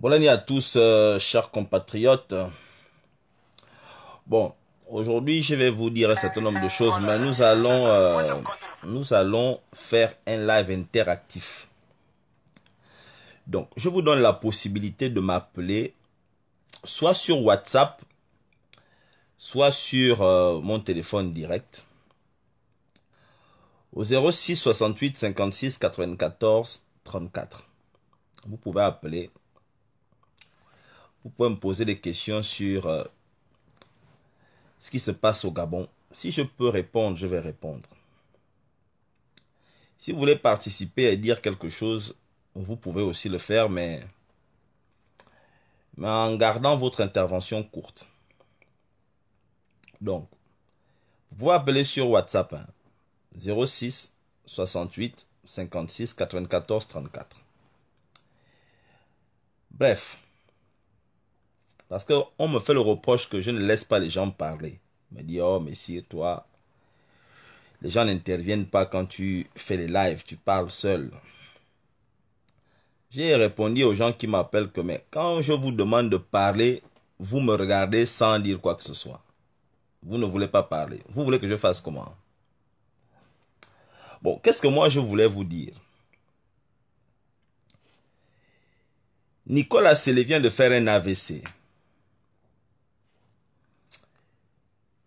Bonne année à tous, euh, chers compatriotes. Bon, aujourd'hui, je vais vous dire un certain nombre de choses, mais nous allons, euh, nous allons faire un live interactif. Donc, je vous donne la possibilité de m'appeler soit sur WhatsApp, soit sur euh, mon téléphone direct au 06 68 56 94 34. Vous pouvez appeler. Vous pouvez me poser des questions sur euh, ce qui se passe au Gabon. Si je peux répondre, je vais répondre. Si vous voulez participer et dire quelque chose, vous pouvez aussi le faire, mais, mais en gardant votre intervention courte. Donc, vous pouvez appeler sur WhatsApp hein, 06 68 56 94 34. Bref, parce qu'on me fait le reproche que je ne laisse pas les gens parler. On me dit, oh, messieurs, toi, les gens n'interviennent pas quand tu fais les lives, tu parles seul. J'ai répondu aux gens qui m'appellent que, mais quand je vous demande de parler, vous me regardez sans dire quoi que ce soit. Vous ne voulez pas parler. Vous voulez que je fasse comment? Bon, qu'est-ce que moi je voulais vous dire? Nicolas Sélé vient de faire un AVC.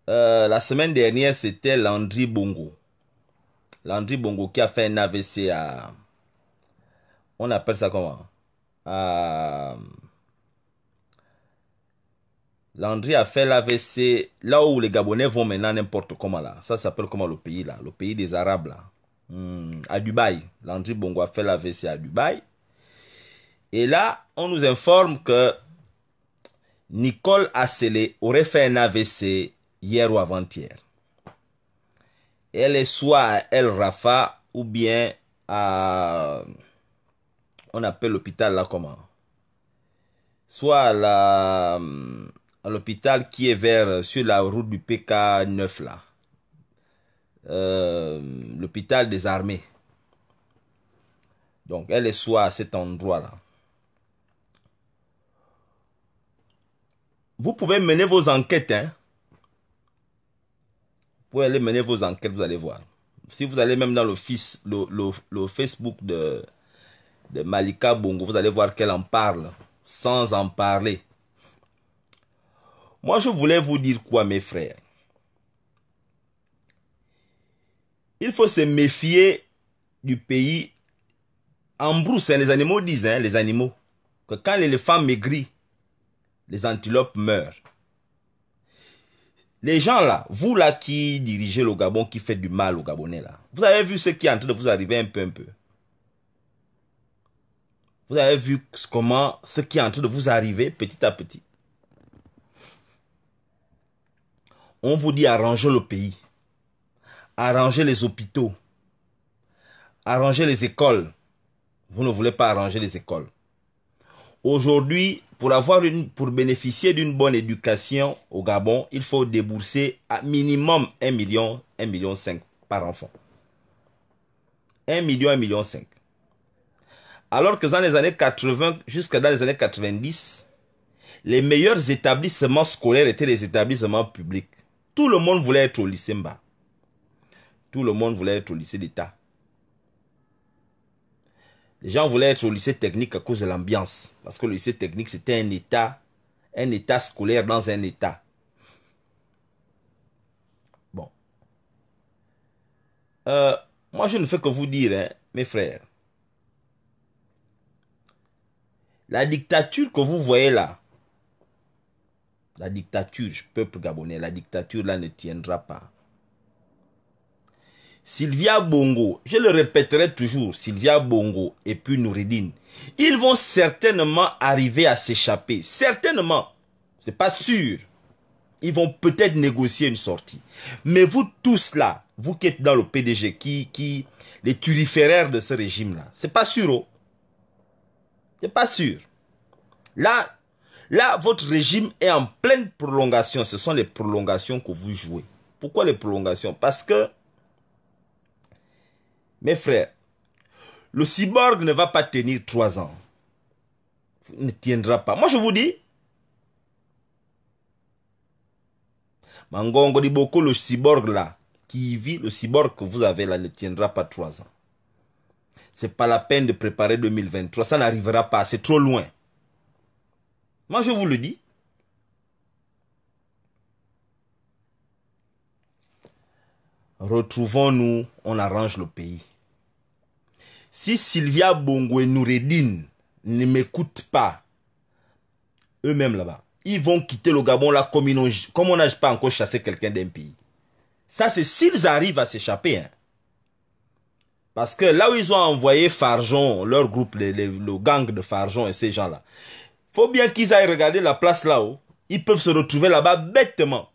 Euh, la semaine dernière, c'était Landry Bongo. Landry Bongo qui a fait un AVC à... On appelle ça comment? Landry a fait l'AVC là où les Gabonais vont maintenant n'importe comment là. Ça s'appelle comment le pays là? Le pays des Arabes là. Hmm, à Dubaï. Landry Bongo a fait l'AVC à Dubaï. Et là, on nous informe que Nicole Assélé aurait fait un AVC hier ou avant-hier. Elle est soit à El Rafa ou bien à... On appelle l'hôpital là comment? Soit à la à l'hôpital qui est vers sur la route du PK 9 là. Euh, l'hôpital des armées. Donc elle est soit à cet endroit là. Vous pouvez mener vos enquêtes. Hein. Vous aller mener vos enquêtes, vous allez voir. Si vous allez même dans le, le, Facebook de, de Malika Bongo, vous allez voir qu'elle en parle sans en parler. Moi, je voulais vous dire quoi, mes frères? Il faut se méfier du pays en brousse. Hein, les animaux disent, hein, les animaux, que quand l'éléphant maigrit, les antilopes meurent. Les gens là, vous là qui dirigez le Gabon, qui fait du mal aux Gabonais là, vous avez vu ce qui est en train de vous arriver un peu un peu? Vous avez vu comment ce qui est en train de vous arriver petit à petit? On vous dit arranger le pays, arranger les hôpitaux, arranger les écoles. Vous ne voulez pas arranger les écoles. Aujourd'hui, pour avoir une, pour bénéficier d'une bonne éducation au Gabon, il faut débourser à minimum 1 million, 1 million 5 par enfant. 1 million, 1 million 5. Alors que dans les années 80 jusqu'à dans les années 90, les meilleurs établissements scolaires étaient les établissements publics. Tout le monde voulait être au lycée Mba. Tout le monde voulait être au lycée d'État. Les gens voulaient être au lycée technique à cause de l'ambiance. Parce que le lycée technique, c'était un état, un état scolaire dans un état. Bon. Euh, moi, je ne fais que vous dire, hein, mes frères. La dictature que vous voyez là, la dictature, peuple gabonais, la dictature là ne tiendra pas. Sylvia Bongo, je le répéterai toujours, Sylvia Bongo et puis Nouridine, ils vont certainement arriver à s'échapper. Certainement. C'est pas sûr. Ils vont peut-être négocier une sortie. Mais vous tous là, vous qui êtes dans le PDG, qui, qui, les turiféraires de ce régime-là, c'est pas sûr. Oh. C'est pas sûr. Là, là, votre régime est en pleine prolongation. Ce sont les prolongations que vous jouez. Pourquoi les prolongations? Parce que mes frères, le cyborg ne va pas tenir trois ans. ne tiendra pas. Moi, je vous dis, Mangongo dit beaucoup le cyborg là, qui vit, le cyborg que vous avez là, ne tiendra pas trois ans. C'est pas la peine de préparer 2023. Ça n'arrivera pas. C'est trop loin. Moi, je vous le dis. Retrouvons-nous, on arrange le pays. Si Sylvia Bongo et ne m'écoutent pas, eux-mêmes là-bas, ils vont quitter le Gabon là comme, comme on n'a pas encore chassé quelqu'un d'un pays. Ça, c'est s'ils arrivent à s'échapper. Hein. Parce que là où ils ont envoyé Farjon, leur groupe, le gang de Farjon et ces gens-là, faut bien qu'ils aillent regarder la place là-haut. Ils peuvent se retrouver là-bas bêtement.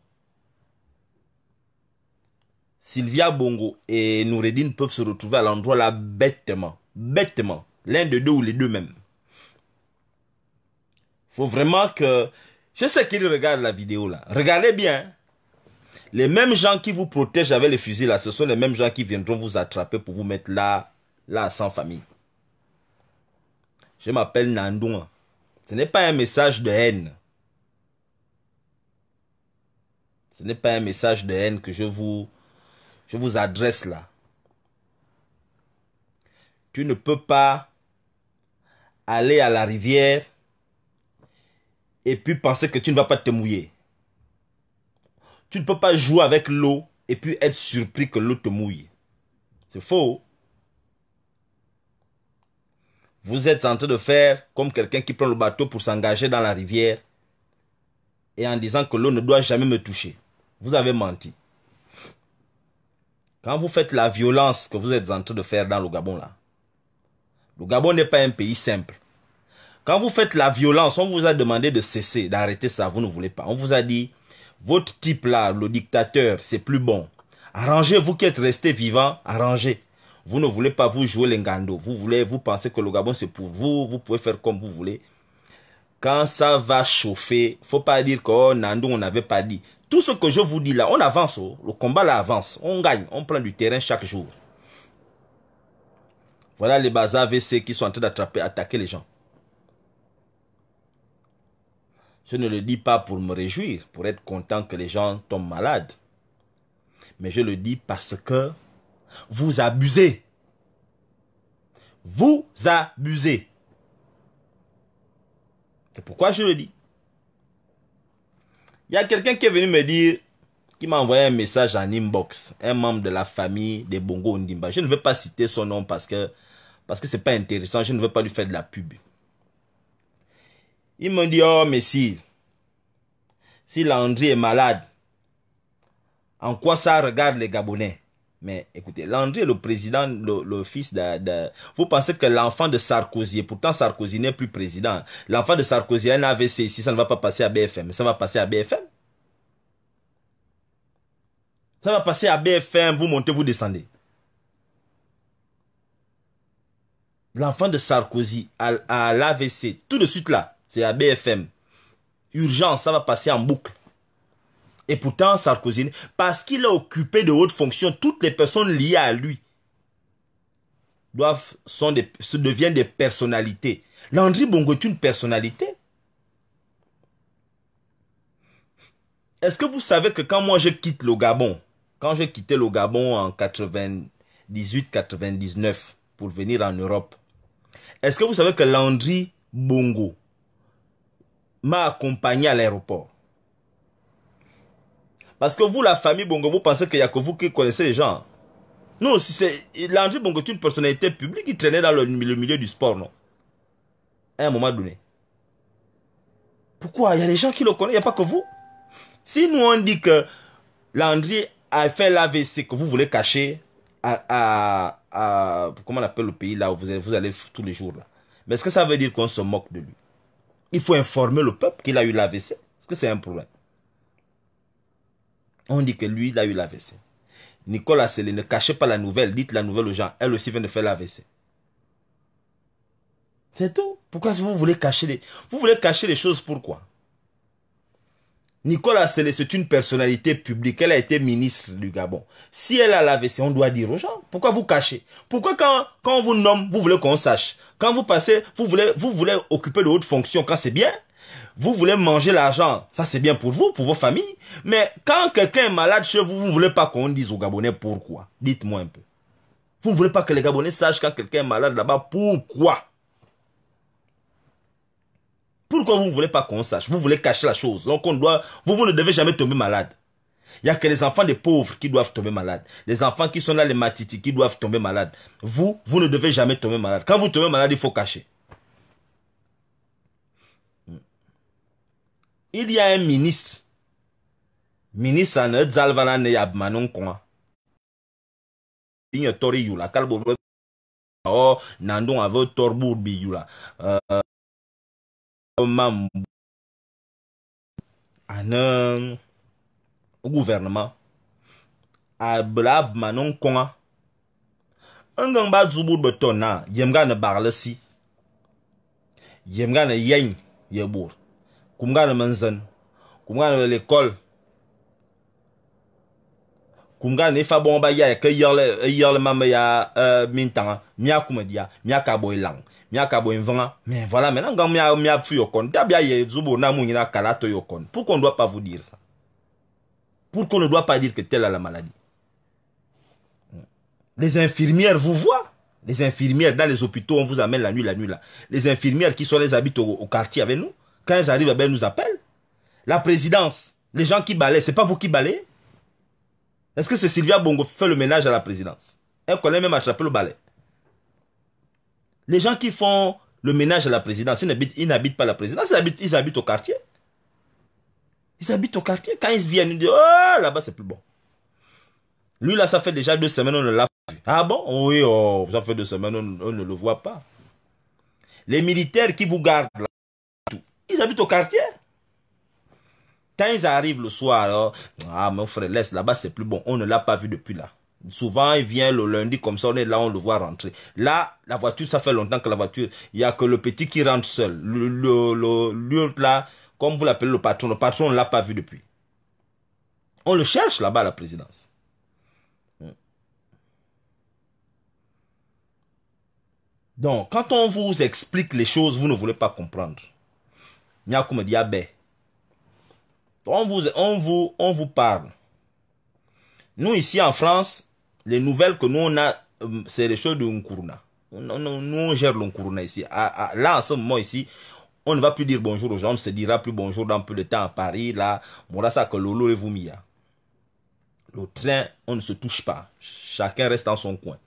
Sylvia Bongo et Noureddin peuvent se retrouver à l'endroit là bêtement. Bêtement. L'un de deux ou les deux même. Faut vraiment que... Je sais qu'ils regardent la vidéo là. Regardez bien. Les mêmes gens qui vous protègent avec les fusils là, ce sont les mêmes gens qui viendront vous attraper pour vous mettre là, là sans famille. Je m'appelle Nandoua. Ce n'est pas un message de haine. Ce n'est pas un message de haine que je vous, je vous adresse là. Tu ne peux pas aller à la rivière et puis penser que tu ne vas pas te mouiller. Tu ne peux pas jouer avec l'eau et puis être surpris que l'eau te mouille. C'est faux. Vous êtes en train de faire comme quelqu'un qui prend le bateau pour s'engager dans la rivière et en disant que l'eau ne doit jamais me toucher. Vous avez menti. Quand vous faites la violence que vous êtes en train de faire dans le Gabon là, le Gabon n'est pas un pays simple. Quand vous faites la violence, on vous a demandé de cesser, d'arrêter ça, vous ne voulez pas. On vous a dit, votre type là, le dictateur, c'est plus bon. Arrangez, vous qui êtes resté vivant, arrangez. Vous ne voulez pas vous jouer l'engando. Vous voulez, vous pensez que le Gabon c'est pour vous. Vous pouvez faire comme vous voulez. Quand ça va chauffer, faut pas dire que oh, Nando on n'avait pas dit. Tout ce que je vous dis là, on avance. Oh. Le combat là avance. On gagne. On prend du terrain chaque jour. Voilà les bazars VC qui sont en train d'attraper, les gens. Je ne le dis pas pour me réjouir, pour être content que les gens tombent malades. Mais je le dis parce que vous abusez. Vous abusez. C'est pourquoi je le dis. Il y a quelqu'un qui est venu me dire, qui m'a envoyé un message en inbox, un membre de la famille des Bongo Ndimba. Je ne veux pas citer son nom parce que parce que c'est pas intéressant, je ne veux pas lui faire de la pub. Il me dit, oh, mais si, si Landry est malade, en quoi ça regarde les Gabonais? Mais écoutez, Landry est le président, le, fils de, Vous pensez que l'enfant de Sarkozy, pourtant Sarkozy n'est plus président, l'enfant de Sarkozy a un AVC ici, ça ne va pas passer à BFM, ça va passer à BFM. Ça va passer à BFM, vous montez, vous descendez. L'enfant de Sarkozy à, à l'AVC, tout de suite là, c'est à BFM. Urgence, ça va passer en boucle. Et pourtant, Sarkozy, parce qu'il a occupé de hautes fonctions, toutes les personnes liées à lui doivent, sont se deviennent des personnalités. Landry Bongo est une personnalité. Est-ce que vous savez que quand moi je quitte le Gabon, quand j'ai quitté le Gabon en 98-99 pour venir en Europe, est-ce que vous savez que Landry Bongo m'a accompagné à l'aéroport? Parce que vous, la famille Bongo, vous pensez qu'il n'y a que vous qui connaissez les gens. Non, si c'est... Landry Bongo est une personnalité publique qui traînait dans le, milieu du sport, non? À un moment donné. Pourquoi? Il y a des gens qui le connaissent, il n'y a pas que vous. Si nous on dit que Landry a fait l'AVC que vous voulez cacher à, à, comment on appelle le pays là où vous allez, vous allez tous les jours là? Mais est-ce que ça veut dire qu'on se moque de lui? Il faut informer le peuple qu'il a eu l'AVC. Est-ce que c'est un problème? On dit que lui, il a eu l'AVC. Nicolas Assélé, ne cachez pas la nouvelle. Dites la nouvelle aux gens. Elle aussi vient de faire l'AVC. C'est tout. Pourquoi vous voulez cacher les... Vous voulez cacher les choses pourquoi? Nicolas Sele, c'est une personnalité publique. Elle a été ministre du Gabon. Si elle a l'AVC, on doit dire aux gens. Pourquoi vous cachez? Pourquoi quand, quand on vous nomme, vous voulez qu'on sache? Quand vous passez, vous voulez, vous voulez occuper de hautes fonctions quand c'est bien vous voulez manger l'argent, ça c'est bien pour vous, pour vos familles. Mais quand quelqu'un est malade chez vous, vous ne voulez pas qu'on dise aux Gabonais pourquoi. Dites-moi un peu. Vous ne voulez pas que les Gabonais sachent quand quelqu'un est malade là-bas, pourquoi? Pourquoi vous ne voulez pas qu'on sache? Vous voulez cacher la chose. Donc on doit, vous, vous ne devez jamais tomber malade. Il n'y a que les enfants des pauvres qui doivent tomber malades. Les enfants qui sont là, les matitis, qui doivent tomber malades. Vous, vous ne devez jamais tomber malade. Quand vous tombez malade, il faut cacher. il y a un ministre. Ministre ane dzalvana ne yabman non kwa. Inyo tori yu la. Kalbo mwe. O oh, nandon ave torbur bi yu la. Uh, uh, mam. Ane. Gouvernement. Abla abman non kwa. Ngan ba dzubur beton na. Yem gane barle si. Yem gane yeny. Yebur. Kumga ne manzan. Kumga ne l'école. Kumga ne fa bon ba ya ke yerle mama ya euh, mintanga. Mia kumedia mia ka boy lang. Mia ka boy vanga mais voilà maintenant ngam mia mia fu yokon tabia ye zubo na mu nyina kala to yokon. Pourquoi on doit pas vous dire ça? Pourquoi on ne doit pas dire que telle a la maladie? Les infirmières vous voient. Les infirmières dans les hôpitaux on vous amène la nuit la nuit là. Les infirmières qui sont les habitent au, au quartier avec nous quand elles arrivent, ben, elles nous appellent. La présidence, les gens qui balaient, c'est pas vous qui balayez Est-ce que c'est Sylvia Bongo qui fait le ménage à la présidence? Elle connaît même attraper le balai. Les gens qui font le ménage à la présidence, ils n'habitent pas la présidence, ils habitent, ils habitent au quartier. Ils habitent au quartier. Quand ils viennent, ils disent, oh, là-bas c'est plus bon. Lui, là, ça fait déjà deux semaines, on ne l'a pas vu. Ah bon? Oui, oh, ça fait deux semaines, on, on ne le voit pas. Les militaires qui vous gardent là, ils habitent au quartier. Quand ils arrivent le soir, ah mon frère, laisse là-bas, c'est plus bon. On ne l'a pas vu depuis là. Souvent, il vient le lundi comme ça, on est là, on le voit rentrer. Là, la voiture, ça fait longtemps que la voiture, il n'y a que le petit qui rentre seul. Le, le, le, là, comme vous l'appelez le patron, le patron, on ne l'a pas vu depuis. On le cherche là-bas la présidence. Donc, quand on vous explique les choses, vous ne voulez pas comprendre. On vous, on vous, on vous parle. Nous, ici en France, les nouvelles que nous on a, euh, c'est les choses de Nkuruna. Nous, on gère le Nkuruna ici. là, en ce moment ici, on ne va plus dire bonjour aux gens, on ne se dira plus bonjour dans peu de temps à Paris. Là, là ça que Lolo et vous Le train, on ne se touche pas. Chacun reste dans son coin.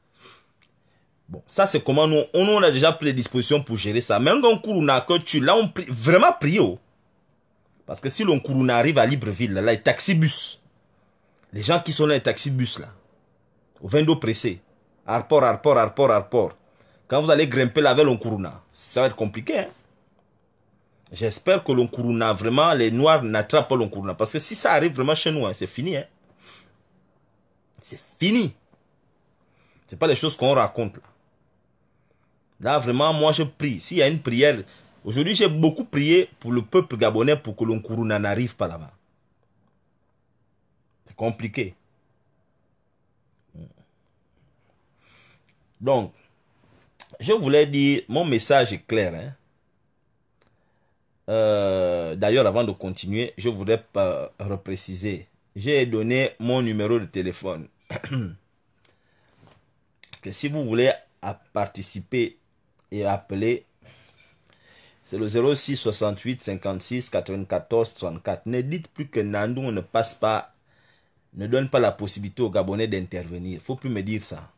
Bon, ça c'est comment nous, on, a déjà pris les dispositions pour gérer ça. Mais un Kuruna que tu, là on prie, vraiment prie. Parce que si l'Onkuruna arrive à Libreville, là, les taxibus, les gens qui sont là, les taxibus là, au vin pressé, arport, arport, arport, arport. Quand vous allez grimper là avec l'Onkuruna, ça va être compliqué. Hein? J'espère que l'Onkuruna, vraiment, les Noirs n'attrapent pas l'Onkuruna. Parce que si ça arrive vraiment chez nous, hein, c'est fini. Hein? C'est fini. C'est pas les choses qu'on raconte là. Là, vraiment, moi, je prie. S'il y a une prière, aujourd'hui, j'ai beaucoup prié pour le peuple gabonais pour que l'Onkuruna n'arrive pas là-bas. C'est compliqué. Donc, je voulais dire, mon message est clair. Hein? Euh, D'ailleurs, avant de continuer, je voudrais repréciser. J'ai donné mon numéro de téléphone. que si vous voulez participer et appeler. C'est le 06 68 56 94 34. Ne dites plus que Nandou ne passe pas, ne donne pas la possibilité aux Gabonais d'intervenir. Faut plus me dire ça.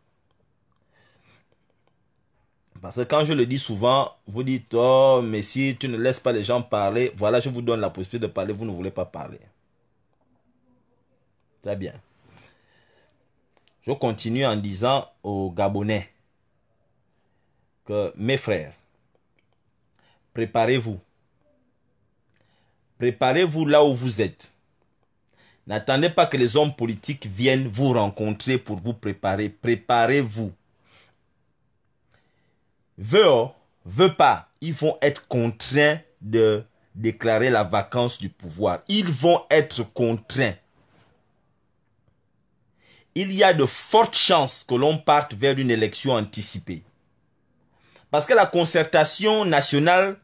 Parce que quand je le dis souvent, vous dites, oh, mais si tu ne laisses pas les gens parler, voilà, je vous donne la possibilité de parler, vous ne voulez pas parler. Très bien. Je continue en disant aux Gabonais, que mes frères, préparez-vous. Préparez-vous là où vous êtes. N'attendez pas que les hommes politiques viennent vous rencontrer pour vous préparer. Préparez-vous. Veut, veut pas, ils vont être contraints de déclarer la vacance du pouvoir. Ils vont être contraints. Il y a de fortes chances que l'on parte vers une élection anticipée. Parce que la concertation nationale,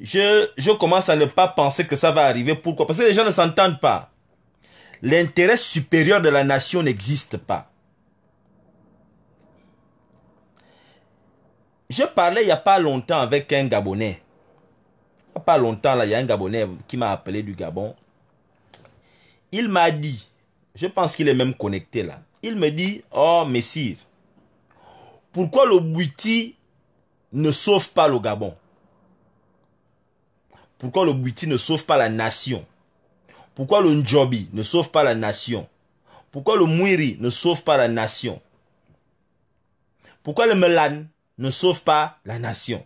je, commence à ne pas penser que ça va arriver. Pourquoi? Parce que les gens ne s'entendent pas. L'intérêt supérieur de la nation n'existe pas. Je parlais il n'y a pas longtemps avec un Gabonais. Il n'y a pas longtemps, là, il y a un Gabonais qui m'a appelé du Gabon. Il m'a dit, je pense qu'il est même connecté là. Il me dit, oh messire, pourquoi le Bouiti ne sauve pas le Gabon Pourquoi le Bouiti ne sauve pas la nation? Pourquoi le Ndjobi ne sauve pas la nation? Pourquoi le Mouiri ne sauve pas la nation? Pourquoi le Melan ne sauve pas la nation?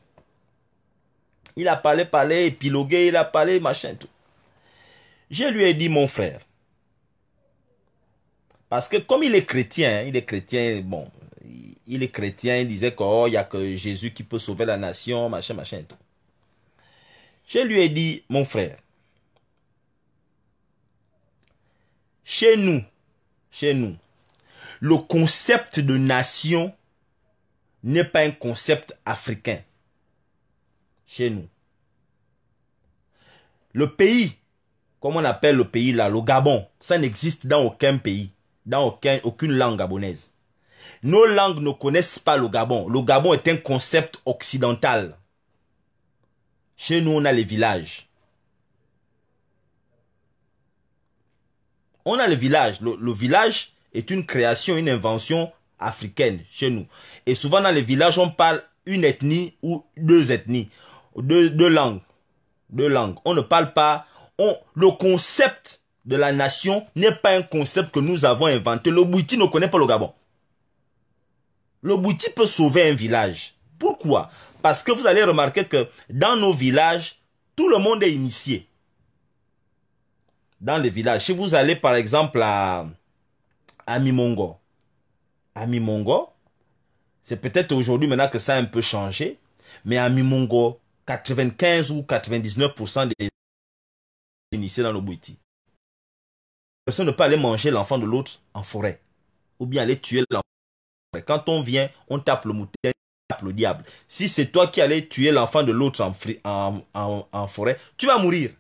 Il a parlé, parlé, épilogué, il a parlé, machin, tout. Je lui ai dit, mon frère, parce que comme il est chrétien, il est chrétien, bon, il est chrétien, il disait qu'il oh, n'y a que Jésus qui peut sauver la nation, machin, machin, tout. Je lui ai dit, mon frère, chez nous, chez nous, le concept de nation n'est pas un concept africain chez nous. Le pays, comme on appelle le pays là, le Gabon, ça n'existe dans aucun pays, dans aucun, aucune langue gabonaise. Nos langues ne connaissent pas le Gabon. Le Gabon est un concept occidental. Chez nous, on a les villages. On a le village. Le, village est une création, une invention africaine chez nous. Et souvent dans les villages, on parle une ethnie ou deux ethnies, deux, langues. Deux langues. On ne parle pas... Le concept de la nation n'est pas un concept que nous avons inventé. Le Bouiti ne connaît pas le Gabon. Le Bouiti peut sauver un village. Pourquoi? Parce que vous allez remarquer que dans nos villages, tout le monde est initié. Dans les villages. Si vous allez par exemple à, à Mimongo, à Mimongo, c'est peut-être aujourd'hui maintenant que ça a un peu changé, mais à Mimongo, 95 ou 99% des initiés dans le Bouiti. Personne ne peut aller manger l'enfant de l'autre en forêt, ou bien aller tuer l'enfant. Quand on vient, on tape le mouton, on tape le diable. Si c'est toi qui allais tuer l'enfant de l'autre en, forêt, tu vas mourir.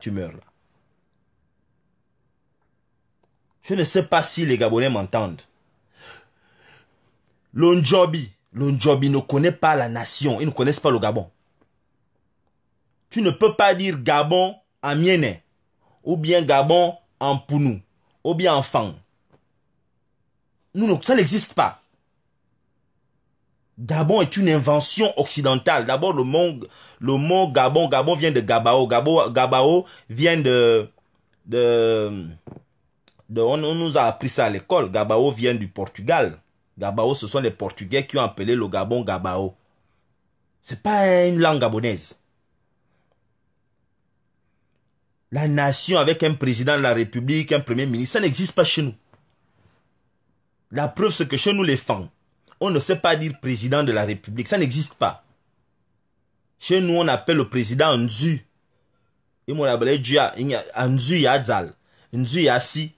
Tu meurs là. Je ne sais pas si les Gabonais m'entendent. L'Ondjobi, l'Ondjobi ne connaît pas la nation, ils ne connaissent pas le Gabon. Tu ne peux pas dire Gabon en Miene, ou bien Gabon en Pounou, ou bien en Fang. Nous, ça n'existe pas. Gabon est une invention occidentale. D'abord, le mot, le mot Gabon, Gabon vient de Gabao. Gabao, vient de, de, on, nous a appris ça à l'école. Gabao vient du Portugal. Gabao, ce sont les Portugais qui ont appelé le Gabon Gabao. C'est pas une langue gabonaise. La nation avec un président de la République, un premier ministre, ça n'existe pas chez nous. La preuve, c'est que chez nous, les femmes, on ne sait pas dire président de la République. Ça n'existe pas. Chez nous, on appelle le président Nzu. Et appelé Nzu Yadzal. Nzu Yassi.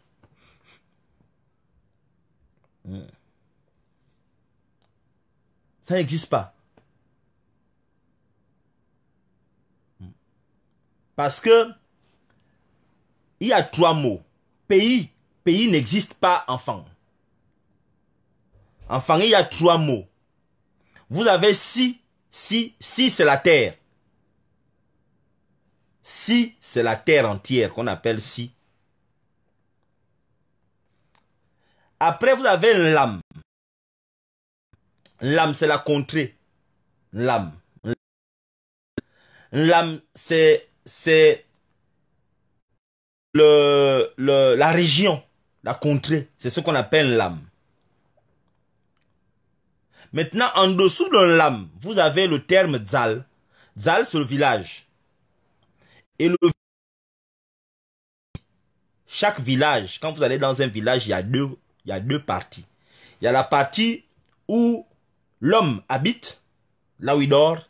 Ça n'existe pas. Parce que il y a trois mots. Pays, pays n'existe pas enfant. Enfant, il y a trois mots. Vous avez si, si, si c'est la terre. Si c'est la terre entière qu'on appelle si. Après, vous avez l'âme. L'âme, c'est la contrée. L'âme. L'âme, c'est, c'est la région, la contrée. C'est ce qu'on appelle l'âme. Maintenant, en dessous de l'âme, vous avez le terme Dzal. Dzal, c'est le village. Et chaque village, quand vous allez dans un village, il y a deux il y a deux parties. Il y a la partie où l'homme habite, là où il dort,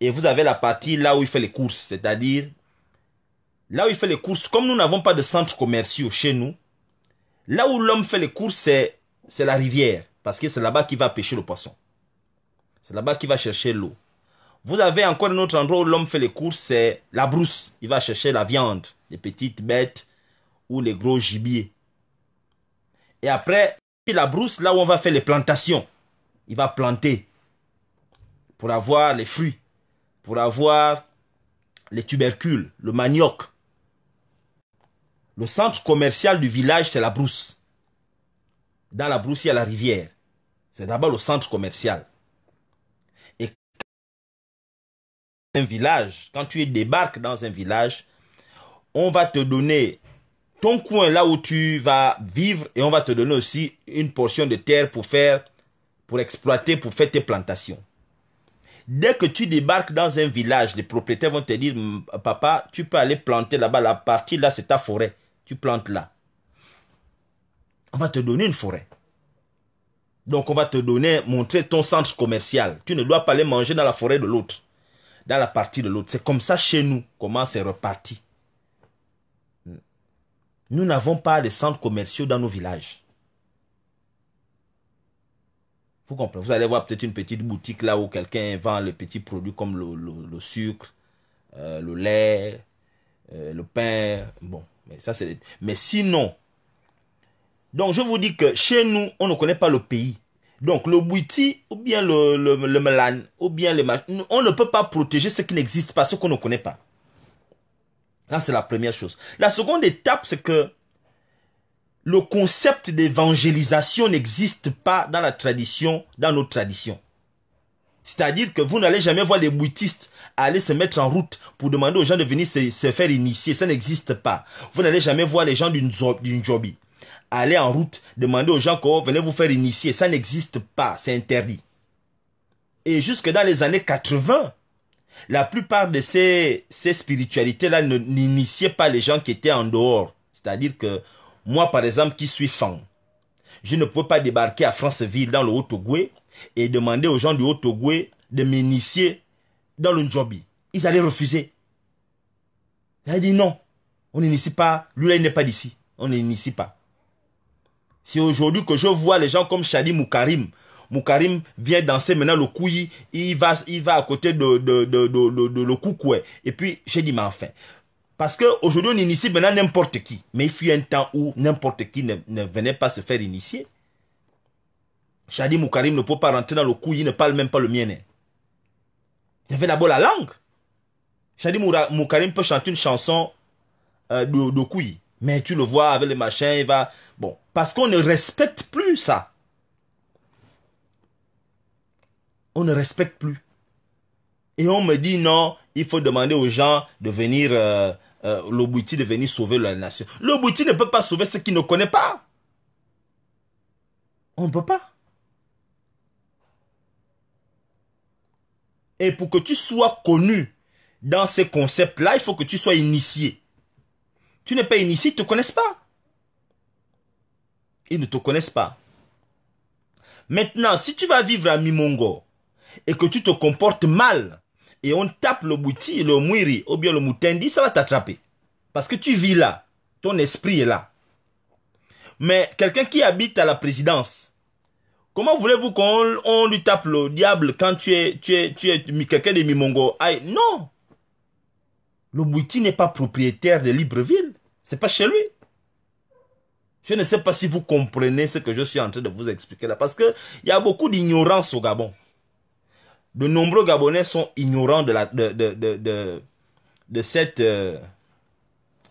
et vous avez la partie là où il fait les courses, c'est-à-dire là où il fait les courses, comme nous n'avons pas de centres commerciaux chez nous, là où l'homme fait les courses, c'est, c'est la rivière, parce que c'est là-bas qu'il va pêcher le poisson. C'est là-bas qu'il va chercher l'eau. Vous avez encore un autre endroit où l'homme fait les courses, c'est la brousse. Il va chercher la viande, les petites bêtes ou les gros gibiers. Et après, la brousse, là où on va faire les plantations, il va planter pour avoir les fruits, pour avoir les tubercules, le manioc. Le centre commercial du village, c'est la brousse. Dans la brousse, il y a la rivière. C'est d'abord le centre commercial. Et un village, quand tu débarques dans un village, on va te donner ton coin là où tu vas vivre et on va te donner aussi une portion de terre pour faire, pour exploiter, pour faire tes plantations. Dès que tu débarques dans un village, les propriétaires vont te dire, papa, tu peux aller planter là-bas, la partie là, c'est ta forêt. Tu plantes là. On va te donner une forêt. Donc on va te donner, montrer ton centre commercial. Tu ne dois pas aller manger dans la forêt de l'autre, dans la partie de l'autre. C'est comme ça chez nous, comment c'est reparti. Nous n'avons pas de centres commerciaux dans nos villages. Vous comprenez? Vous allez voir peut-être une petite boutique là où quelqu'un vend les petits produits comme le, sucre, euh, le lait, euh, le pain. Bon, mais ça c'est... Mais sinon, donc je vous dis que chez nous, on ne connaît pas le pays. Donc le bouiti ou bien le, le, melan ou bien les on ne peut pas protéger ce qui n'existe pas, ce qu'on ne connaît pas. Ça, c'est la première chose. La seconde étape, c'est que le concept d'évangélisation n'existe pas dans la tradition, dans nos traditions. C'est-à-dire que vous n'allez jamais voir les bouddhistes aller se mettre en route pour demander aux gens de venir se, faire initier. Ça n'existe pas. Vous n'allez jamais voir les gens d'une jobi aller en route, demander aux gens qu'on venez vous faire initier. Ça n'existe pas. C'est interdit. Et jusque dans les années 80, la plupart de ces, spiritualités-là n'initiaient pas les gens qui étaient en dehors. C'est-à-dire que moi, par exemple, qui suis fan, je ne peux pas débarquer à Franceville dans le Haut-Togoué et demander aux gens du Haut-Togoué de m'initier dans le Njobi. Ils allaient refuser. Il a dit non, on n'initie pas, lui là il n'est pas d'ici, on n'initie pas. C'est aujourd'hui que je vois les gens comme Shadi Moukarim Moukarim vient danser maintenant le couillis, il va, il va à côté de, de, de, de, le coucoué. Et puis, j'ai dit, mais enfin. Parce qu'aujourd'hui, on initie maintenant n'importe qui. Mais il fut un temps où n'importe qui ne, venait pas se faire initier. Shadi Moukarim ne peut pas rentrer dans le couillis, il ne parle même pas le mien. Avait d'abord la langue. Shadi Moukarim peut chanter une chanson euh, de, de couillis. Mais tu le vois avec les machins, il va... Bon, parce qu'on ne respecte plus ça. on ne respecte plus. Et on me dit non, il faut demander aux gens de venir, euh, euh, le Bouti de venir sauver la nation. Le Bouti ne peut pas sauver ce qu'il ne connaît pas. On ne peut pas. Et pour que tu sois connu dans ces concepts-là, il faut que tu sois initié. Tu n'es pas initié, ils ne te connaissent pas. Ils ne te connaissent pas. Maintenant, si tu vas vivre à Mimongo, et que tu te comportes mal, et on tape le bouti, le mouiri, ou bien le moutendi, ça va t'attraper. Parce que tu vis là. Ton esprit est là. Mais quelqu'un qui habite à la présidence, comment voulez-vous qu'on lui tape le diable quand tu es, tu es, tu es quelqu'un de Mimongo? Non. Le bouti n'est pas propriétaire de Libreville. C'est pas chez lui. Je ne sais pas si vous comprenez ce que je suis en train de vous expliquer là. Parce que il y a beaucoup d'ignorance au Gabon de nombreux Gabonais sont ignorants de, la, de, de, de, de cette, euh,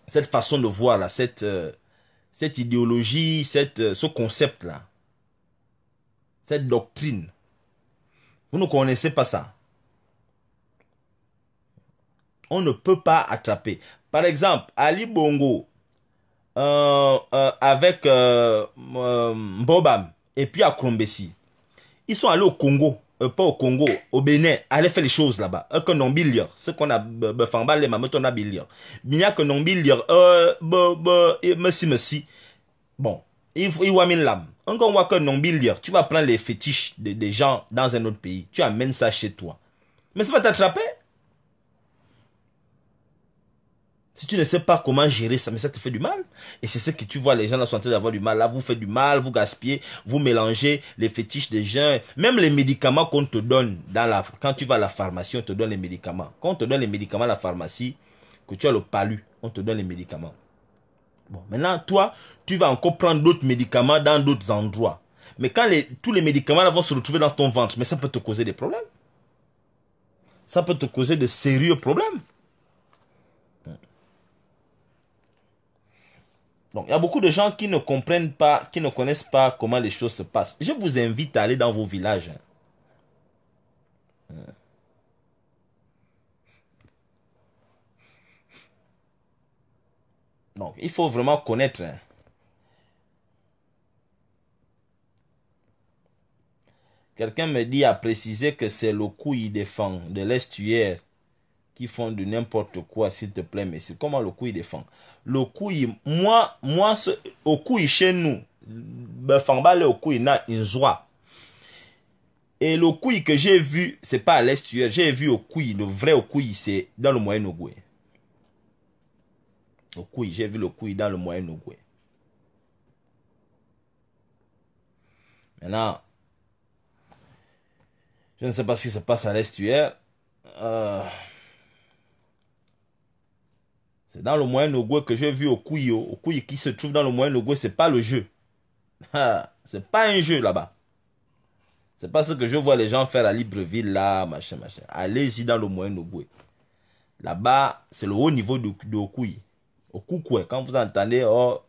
cette façon de voir, là, cette, euh, cette idéologie, cette, euh, ce concept-là, cette doctrine. Vous ne connaissez pas ça. On ne peut pas attraper. Par exemple, Ali Bongo, avec Mbobam et puis à Krombesi, ils sont allés au Congo euh, pas au Congo, au Bénin, allez faire les choses là-bas. Que non ce qu'on a, befamba les mameton a bilir. Bien que non euh, be, merci, merci. Bon, il il voit mille encore voit que non tu vas prendre les fétiches des gens dans un autre pays. Tu amènes ça chez toi. Mais ça va t'attraper. Si tu ne sais pas comment gérer ça, mais ça te fait du mal. Et c'est ce que tu vois, les gens là sont en train d'avoir du mal. Là, vous faites du mal, vous gaspillez, vous mélangez les fétiches des gens. Même les médicaments qu'on te donne dans la, quand tu vas à la pharmacie, on te donne les médicaments. Quand on te donne les médicaments à la pharmacie, que tu as le palu, on te donne les médicaments. Bon, maintenant, toi, tu vas encore prendre d'autres médicaments dans d'autres endroits. Mais quand tous les médicaments vont se retrouver dans ton ventre, mais ça peut te causer des problèmes. Ça peut te causer de sérieux problèmes. Donc, il y a beaucoup de gens qui ne comprennent pas, qui ne connaissent pas comment les choses se passent. Je vous invite à aller dans vos villages. Hein. Donc, il faut vraiment connaître. Hein. Quelqu'un me dit à préciser que c'est le couille défend de l'estuaire qui font de n'importe quoi, s'il te plaît, mais c'est comment le couille défend? Le couille, moi, moi, ce, au couille chez nous, le au couille na inzoa. Et le couille que j'ai vu, c'est pas à l'estuaire, j'ai vu au couille, le vrai au couille, c'est dans le moyen Ogoué. Couille, j'ai vu le couille dans le moyen Ogoué. Maintenant, je ne sais pas ce qui se passe à l'estuaire. Euh, c'est dans le moyen Nogoué que j'ai vu au Kouyo. Au Kouyo qui se trouve dans le moyen Nogoué, c'est pas le jeu. Ah, c'est pas un jeu là-bas. C'est pas ce que je vois les gens faire à Libreville là, machin, machin. Allez-y dans le moyen Nogoué. Là-bas, c'est le haut niveau de, de. Au Koukoué, quand vous entendez oh,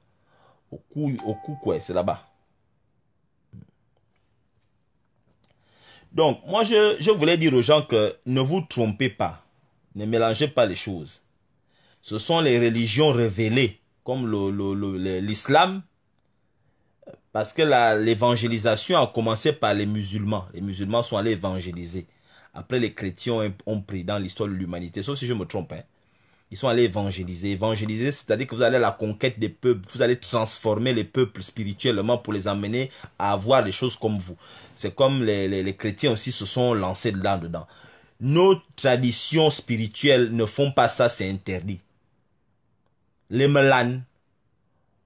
au Koukoué, c'est là-bas. Donc, moi, je, je voulais dire aux gens que ne vous trompez pas. Ne mélangez pas les choses ce sont les religions révélées, comme l'islam, parce que l'évangélisation a commencé par les musulmans. Les musulmans sont allés évangéliser. Après, les chrétiens ont pris dans l'histoire de l'humanité, sauf si je me trompe. Hein. Ils sont allés évangéliser. Évangéliser, c'est-à-dire que vous allez à la conquête des peuples, vous allez transformer les peuples spirituellement pour les amener à avoir des choses comme vous. C'est comme les, les chrétiens aussi se sont lancés dedans-dedans. Nos traditions spirituelles ne font pas ça, c'est interdit les melanes,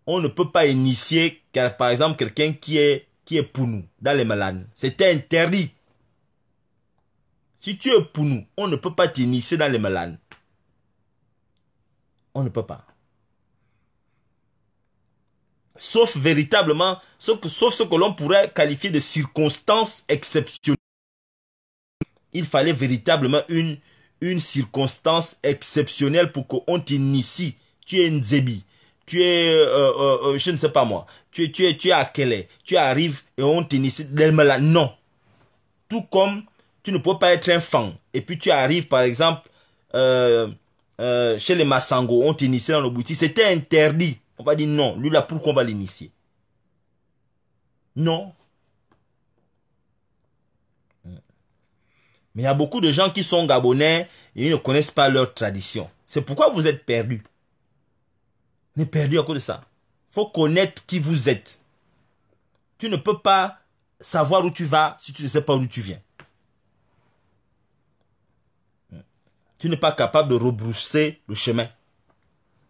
on ne peut pas initier, par exemple, quelqu'un qui est, qui est pour nous dans les melanes. C'est interdit. Si tu es pour nous, on ne peut pas t'initier dans les melanes. On ne peut pas. Sauf véritablement, sauf, ce que l'on pourrait qualifier de circonstances exceptionnelles. Il fallait véritablement une, circonstance exceptionnelle pour qu'on t'initie tu es Nzebi, tu es, euh, euh, euh, je ne sais pas moi, tu es, tu tu es à Kele, tu arrives et on t'initie. Non. Tout comme tu ne peux pas être un fan et puis tu arrives par exemple chez les Massango, on t'initie dans le boutique, c'était interdit. On va dire non, lui là, pourquoi on va l'initier? Non. Mais il y a beaucoup de gens qui sont gabonais et ils ne connaissent pas leur tradition. C'est pourquoi vous êtes perdus n'est perdu à cause de ça. faut connaître qui vous êtes. Tu ne peux pas savoir où tu vas si tu ne sais pas où tu viens. Tu n'es pas capable de rebrousser le chemin.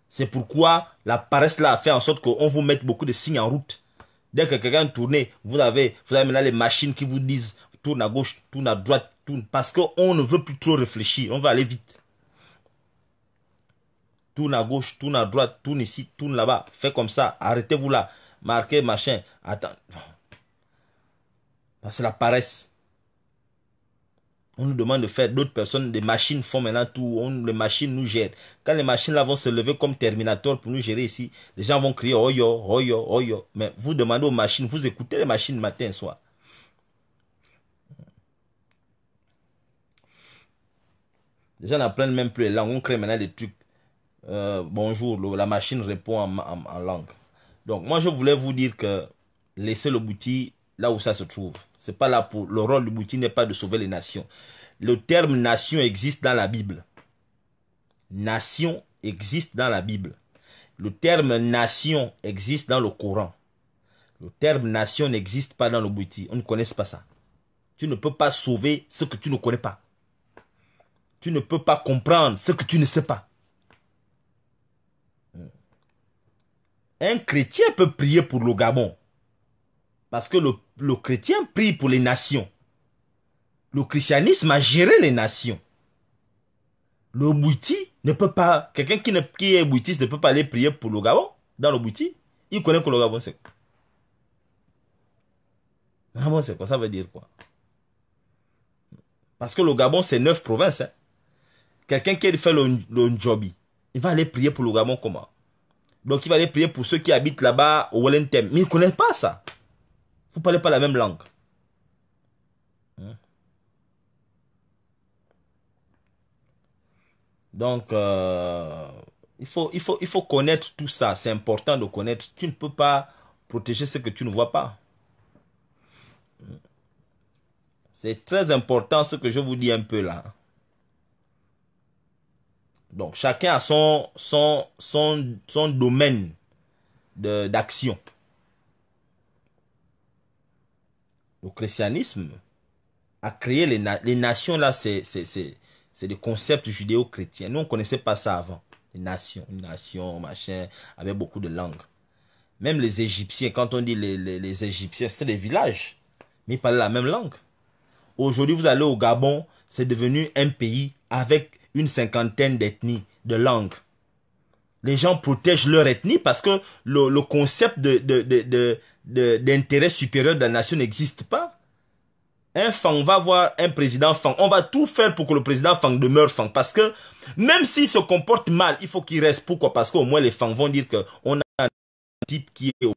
C'est pourquoi la paresse là a fait en sorte qu'on vous mette beaucoup de signes en route. Dès que quelqu'un tourne, vous avez, vous les machines qui vous disent tourne à gauche, tourne à droite, tourne. Parce qu'on ne veut plus trop réfléchir, on va aller vite tourne à gauche, tourne à droite, tourne ici, tourne là-bas, fais comme ça, arrêtez-vous là, marquez, machin, attends. C'est la paresse. On nous demande de faire d'autres personnes, des machines font maintenant tout, les machines nous gèrent. Quand les machines là vont se lever comme Terminator pour nous gérer ici, les gens vont crier oh yo, oh yo, oh. Mais vous demandez aux machines, vous écoutez les machines matin et soir. Les gens n'apprennent même plus les langues, on crée maintenant des trucs. Euh, bonjour, la machine répond en, langue. Donc moi je voulais vous dire que laissez le bouti là où ça se trouve. Le rôle du bouti n'est pas de sauver les nations. Le terme nation existe dans la Bible. Nation existe dans la Bible. Le terme nation existe dans le Coran. Le terme nation n'existe pas dans le bouti. On ne connaît pas ça. Tu ne peux pas sauver ce que tu ne connais pas. Tu ne peux pas comprendre ce que tu ne sais pas. Un chrétien peut prier pour le Gabon. Parce que le, le chrétien prie pour les nations. Le christianisme a géré les nations. Le Bouti ne peut pas, quelqu'un qui, est boutiste ne peut pas aller prier pour le Gabon, dans le Bouti. Il connaît que le Gabon c'est quoi? Gabon c'est quoi, ça veut dire quoi? Parce que le Gabon c'est neuf provinces. Hein. Quelqu'un qui fait le, le Njobi, il va aller prier pour le Gabon comment? Donc il va aller prier pour ceux qui habitent là-bas au Wellington. Mais ils ne connaissent pas ça. Vous ne parlez pas la même langue. Donc, euh, il, faut, il, faut, il faut connaître tout ça. C'est important de connaître. Tu ne peux pas protéger ce que tu ne vois pas. C'est très important ce que je vous dis un peu là. Donc, chacun a son domaine d'action. Le christianisme a créé les, les nations là, c'est des concepts judéo-chrétiens. Nous, on connaissait pas ça avant. Les nations, une nation, machin, avec beaucoup de langues. Même les Égyptiens, quand on dit les, les, Égyptiens, c'est des villages. Mais ils parlaient la même langue. Aujourd'hui, vous allez au Gabon, c'est devenu un pays avec une cinquantaine d'ethnies, de langues. Les gens protègent leur ethnie parce que le, le concept de, de, de, d'intérêt supérieur de la nation n'existe pas un Fang va voir un président Fang. On va tout faire pour que le président Fang demeure Fang. Parce que même s'il se comporte mal, il faut qu'il reste. Pourquoi? Parce qu'au moins les Fang vont dire qu'on a un type qui est... Au...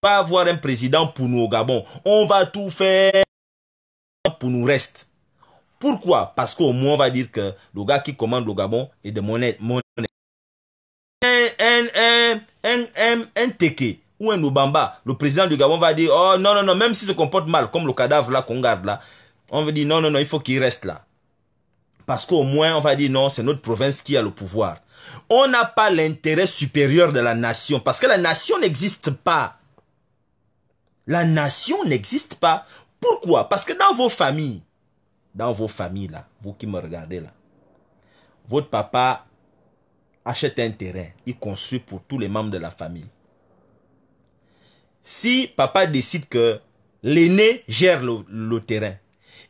Pas avoir un président pour nous au Gabon. On va tout faire pour nous rester. Pourquoi? Parce qu'au moins on va dire que le gars qui commande le Gabon est de monnaie. monnaie. Un, un, un, un, un, un teke ou un Obamba, le président du Gabon va dire, oh non, non, non, même s'il se comporte mal, comme le cadavre là qu'on garde là, on va dire, non, non, non, il faut qu'il reste là. Parce qu'au moins, on va dire, non, c'est notre province qui a le pouvoir. On n'a pas l'intérêt supérieur de la nation, parce que la nation n'existe pas. La nation n'existe pas. Pourquoi? Parce que dans vos familles, dans vos familles là, vous qui me regardez là, votre papa achète un terrain, il construit pour tous les membres de la famille si papa décide que l'aîné gère le, terrain,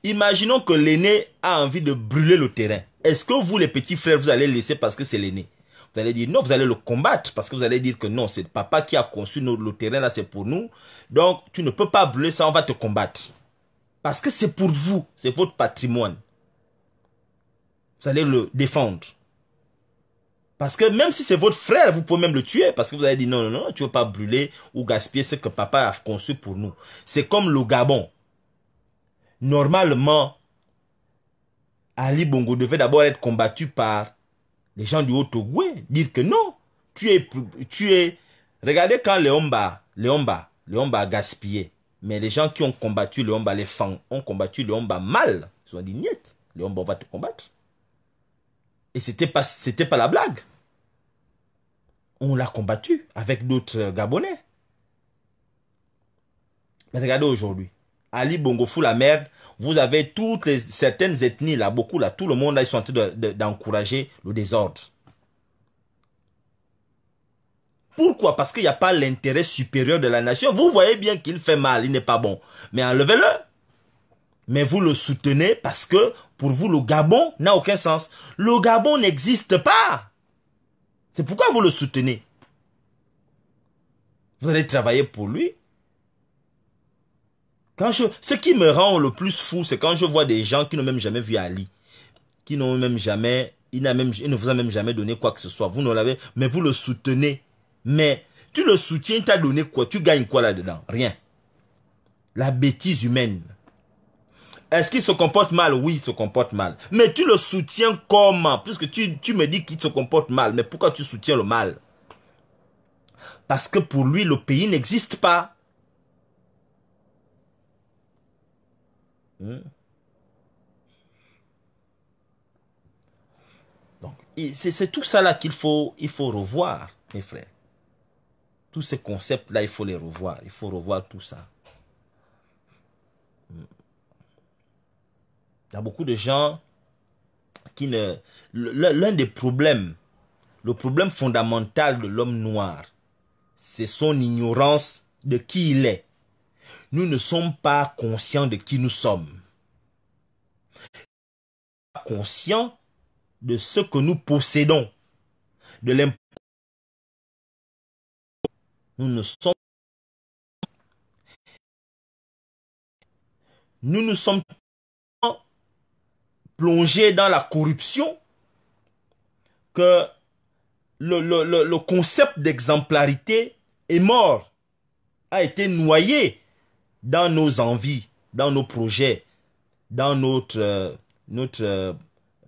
imaginons que l'aîné a envie de brûler le terrain. Est-ce que vous, les petits frères, vous allez laisser parce que c'est l'aîné? Vous allez dire non, vous allez le combattre parce que vous allez dire que non, c'est papa qui a conçu le terrain là, c'est pour nous. Donc, tu ne peux pas brûler ça, on va te combattre. Parce que c'est pour vous, c'est votre patrimoine. Vous allez le défendre. Parce que même si c'est votre frère, vous pouvez même le tuer. Parce que vous avez dit non, non, non, tu ne veux pas brûler ou gaspiller ce que papa a conçu pour nous. C'est comme le Gabon. Normalement, Ali Bongo devait d'abord être combattu par les gens du Haut-Togo. Dire que non, tu es, tu es, regardez quand Léomba, Léomba, Léomba a gaspillé. Mais les gens qui ont combattu Léomba, les fans, ont combattu Léomba mal. Ils ont dit, niet, Léomba va te combattre. Et c'était pas, pas la blague on l'a combattu avec d'autres euh, Gabonais. Mais regardez aujourd'hui. Ali Bongo fout la merde. Vous avez toutes les, certaines ethnies là, beaucoup là, tout le monde là, ils sont en train d'encourager le désordre. Pourquoi? Parce qu'il n'y a pas l'intérêt supérieur de la nation. Vous voyez bien qu'il fait mal, il n'est pas bon. Mais enlevez-le. Mais vous le soutenez parce que pour vous, le Gabon n'a aucun sens. Le Gabon n'existe pas. C'est pourquoi vous le soutenez. Vous allez travailler pour lui. Quand je, ce qui me rend le plus fou, c'est quand je vois des gens qui n'ont même jamais vu Ali, qui n'ont même jamais, il, ne vous a même jamais donné quoi que ce soit. Vous ne l'avez, mais vous le soutenez. Mais tu le soutiens, il t'a donné quoi? Tu gagnes quoi là-dedans? Rien. La bêtise humaine. Est-ce qu'il se comporte mal? Oui, il se comporte mal. Mais tu le soutiens comment? Puisque tu, tu me dis qu'il se comporte mal. Mais pourquoi tu soutiens le mal? Parce que pour lui, le pays n'existe pas. Hmm? Donc, c'est tout ça là qu'il faut, il faut revoir, mes frères. Tous ces concepts-là, il faut les revoir. Il faut revoir tout ça. Il y a beaucoup de gens qui ne... L'un des problèmes, le problème fondamental de l'homme noir, c'est son ignorance de qui il est. Nous ne sommes pas conscients de qui nous sommes. Conscients de ce que nous possédons, de l'importance. Nous ne sommes nous nous sommes plongés dans la corruption que le, le, le, concept d'exemplarité est mort, a été noyé dans nos envies, dans nos projets, dans notre, euh, notre euh,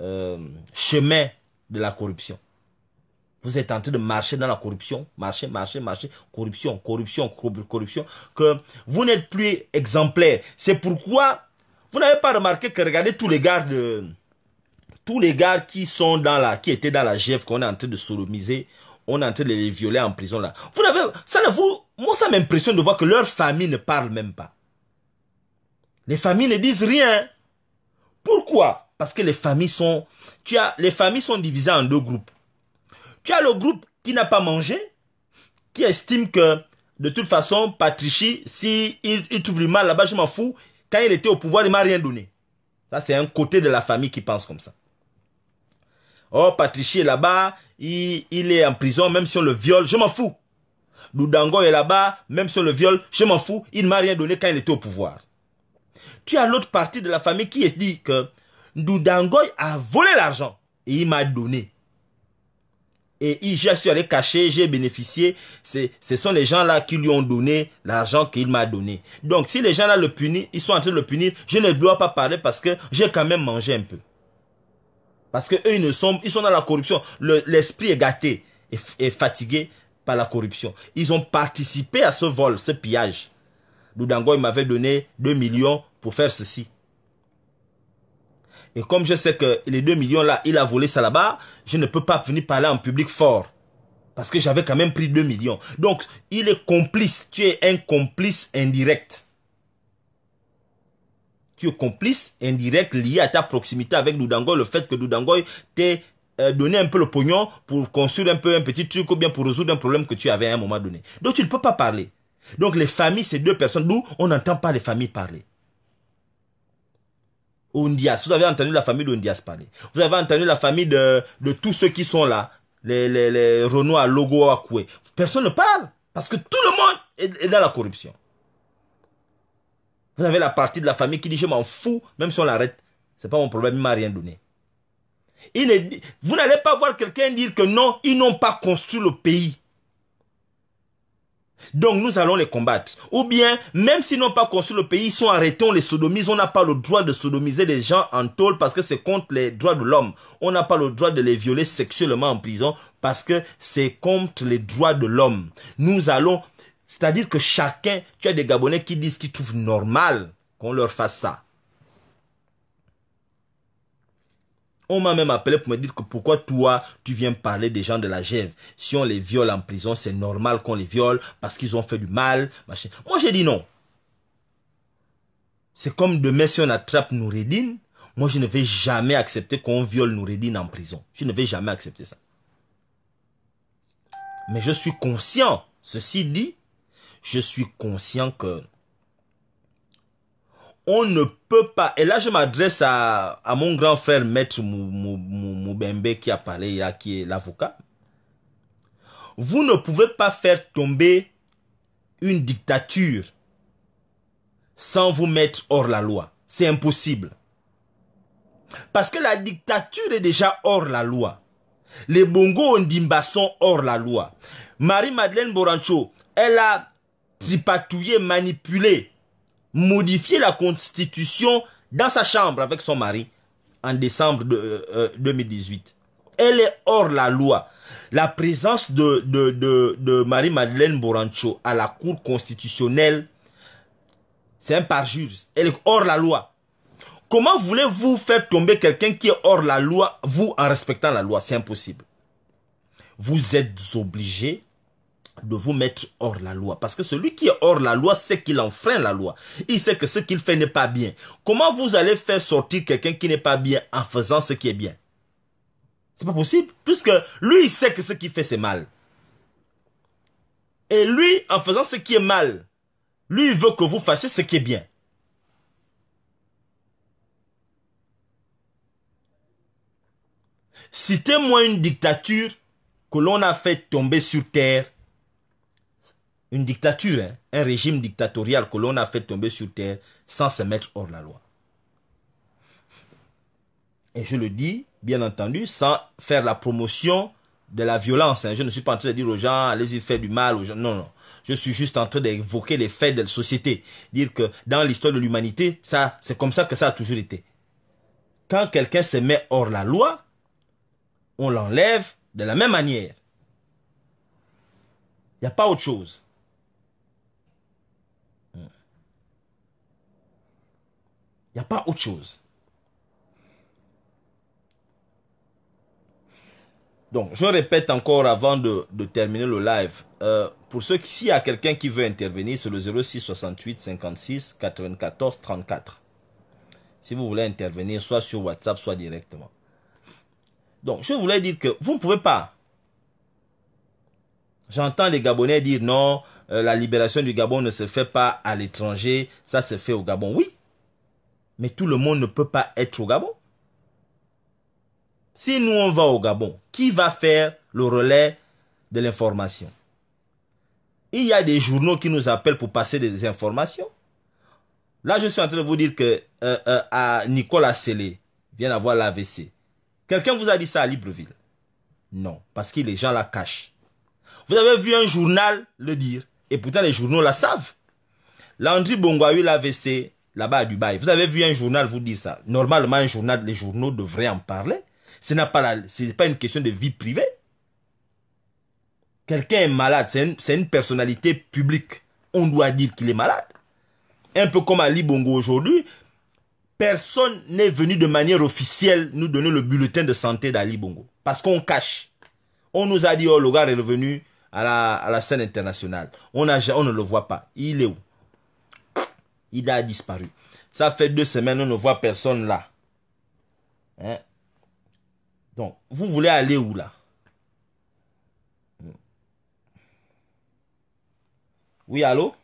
euh, chemin de la corruption. Vous êtes en train de marcher dans la corruption, marcher, marcher, marcher, corruption, corruption, corruption, que vous n'êtes plus exemplaire. C'est pourquoi vous n'avez pas remarqué que regardez tous les gars tous les gars qui sont dans la, qui étaient dans la GF qu'on est en train de sodomiser, on est en train de les violer en prison là. Vous n'avez, ça vous, moi ça m'impressionne de voir que leur famille ne parle même pas. Les familles ne disent rien. Pourquoi? Parce que les familles sont, tu as, les familles sont divisées en deux groupes. Tu as le groupe qui n'a pas mangé, qui estime que de toute façon, Patrici, si il, trouve le mal là-bas, je m'en fous. Quand il était au pouvoir, il m'a rien donné. Ça, c'est un côté de la famille qui pense comme ça. Oh, Patrici est là-bas, il, il, est en prison, même si on le viole, je m'en fous. Doudango est là-bas, même si on le viole, je m'en fous, il ne m'a rien donné quand il était au pouvoir. Tu as l'autre partie de la famille qui dit que Doudangoy a volé l'argent et il m'a donné et j'ai su aller cacher, j'ai bénéficié. Ce sont les gens-là qui lui ont donné l'argent qu'il m'a donné. Donc, si les gens-là le punissent, ils sont en train de le punir, je ne dois pas parler parce que j'ai quand même mangé un peu. Parce que eux, ils sont, ils sont dans la corruption. L'esprit est gâté et, fatigué par la corruption. Ils ont participé à ce vol, ce pillage. Doudango, il m'avait donné 2 millions pour faire ceci. Et comme je sais que les 2 millions là, il a volé ça là-bas, je ne peux pas venir parler en public fort. Parce que j'avais quand même pris 2 millions. Donc, il est complice. Tu es un complice indirect. Tu es complice indirect lié à ta proximité avec Doudangoy. Le fait que Doudangoy t'ait euh, donné un peu le pognon pour construire un peu un petit truc ou bien pour résoudre un problème que tu avais à un moment donné. Donc, tu ne peux pas parler. Donc, les familles, c'est deux personnes. Nous, on n'entend pas les familles parler. Vous avez entendu la famille d'Ondias parler. Vous avez entendu la famille de, de tous ceux qui sont là. Les, les, les Renault Logo Akwe. Personne ne parle. Parce que tout le monde est, dans la corruption. Vous avez la partie de la famille qui dit je m'en fous, même si on l'arrête. C'est pas mon problème, il m'a rien donné. Vous n'allez pas voir quelqu'un dire que non, ils n'ont pas construit le pays. Donc nous allons les combattre. Ou bien, même s'ils n'ont pas construit le pays, ils sont arrêtés, on les sodomise. On n'a pas le droit de sodomiser les gens en tôle parce que c'est contre les droits de l'homme. On n'a pas le droit de les violer sexuellement en prison parce que c'est contre les droits de l'homme. Nous allons, c'est-à-dire que chacun, tu as des Gabonais qui disent qu'ils trouvent normal qu'on leur fasse ça. On m'a même appelé pour me dire que pourquoi toi, tu viens parler des gens de la Gève. Si on les viole en prison, c'est normal qu'on les viole parce qu'ils ont fait du mal. Machin. Moi, j'ai dit non. C'est comme demain si on attrape Noureddin. Moi, je ne vais jamais accepter qu'on viole Noureddin en prison. Je ne vais jamais accepter ça. Mais je suis conscient, ceci dit, je suis conscient que on ne peut pas, et là je m'adresse à, mon grand frère maître Moubembe qui a parlé, qui est l'avocat. Vous ne pouvez pas faire tomber une dictature sans vous mettre hors la loi. C'est impossible. Parce que la dictature est déjà hors la loi. Les Bongo Ondimba sont hors la loi. Marie-Madeleine Borancho, elle a tripatouillé, manipulé modifier la constitution dans sa chambre avec son mari en décembre de, 2018. Euh, Elle est hors la loi. La présence de, de, de, de Marie-Madeleine Borancho à la Cour constitutionnelle, c'est un parjure. Elle est hors la loi. Comment voulez-vous faire tomber quelqu'un qui est hors la loi, vous, en respectant la loi? C'est impossible. Vous êtes obligé de vous mettre hors la loi. Parce que celui qui est hors la loi sait qu'il enfreint la loi. Il sait que ce qu'il fait n'est pas bien. Comment vous allez faire sortir quelqu'un qui n'est pas bien en faisant ce qui est bien? C'est pas possible. Puisque lui, il sait que ce qu'il fait, c'est mal. Et lui, en faisant ce qui est mal, lui il veut que vous fassiez ce qui est bien. Citez-moi une dictature que l'on a fait tomber sur terre. Une dictature, hein, un régime dictatorial que l'on a fait tomber sur terre sans se mettre hors la loi. Et je le dis, bien entendu, sans faire la promotion de la violence. Hein. Je ne suis pas en train de dire aux gens, allez-y faire du mal aux gens. Non, non. Je suis juste en train d'évoquer les faits de la société. Dire que dans l'histoire de l'humanité, ça, c'est comme ça que ça a toujours été. Quand quelqu'un se met hors la loi, on l'enlève de la même manière. Il n'y a pas autre chose. N'y a pas autre chose. Donc, je répète encore avant de, terminer le live. Euh, pour ceux qui, s'il y a quelqu'un qui veut intervenir, c'est le 06 68 56 94 34. Si vous voulez intervenir, soit sur WhatsApp, soit directement. Donc, je voulais dire que vous ne pouvez pas. J'entends les Gabonais dire non, euh, la libération du Gabon ne se fait pas à l'étranger, ça se fait au Gabon. Oui, mais tout le monde ne peut pas être au Gabon. Si nous on va au Gabon, qui va faire le relais de l'information? Il y a des journaux qui nous appellent pour passer des informations. Là, je suis en train de vous dire que euh, euh, à Nicolas Sellé vient d'avoir l'AVC. Quelqu'un vous a dit ça à Libreville? Non, parce que les gens la cachent. Vous avez vu un journal le dire, et pourtant les journaux la savent. Landry Bongo a eu l'AVC là-bas à Dubaï. Vous avez vu un journal vous dire ça. Normalement, les journaux devraient en parler. Ce n'est pas, une question de vie privée. Quelqu'un est malade, c'est une, personnalité publique. On doit dire qu'il est malade. Un peu comme Ali Bongo aujourd'hui, personne n'est venu de manière officielle nous donner le bulletin de santé d'Ali Bongo. Parce qu'on cache. On nous a dit, oh, le gars est revenu à la, scène internationale. On ne le voit pas. Il est où? Il a disparu. Ça fait deux semaines, on ne voit personne là. Hein? Donc, vous voulez aller où là? Oui, allô?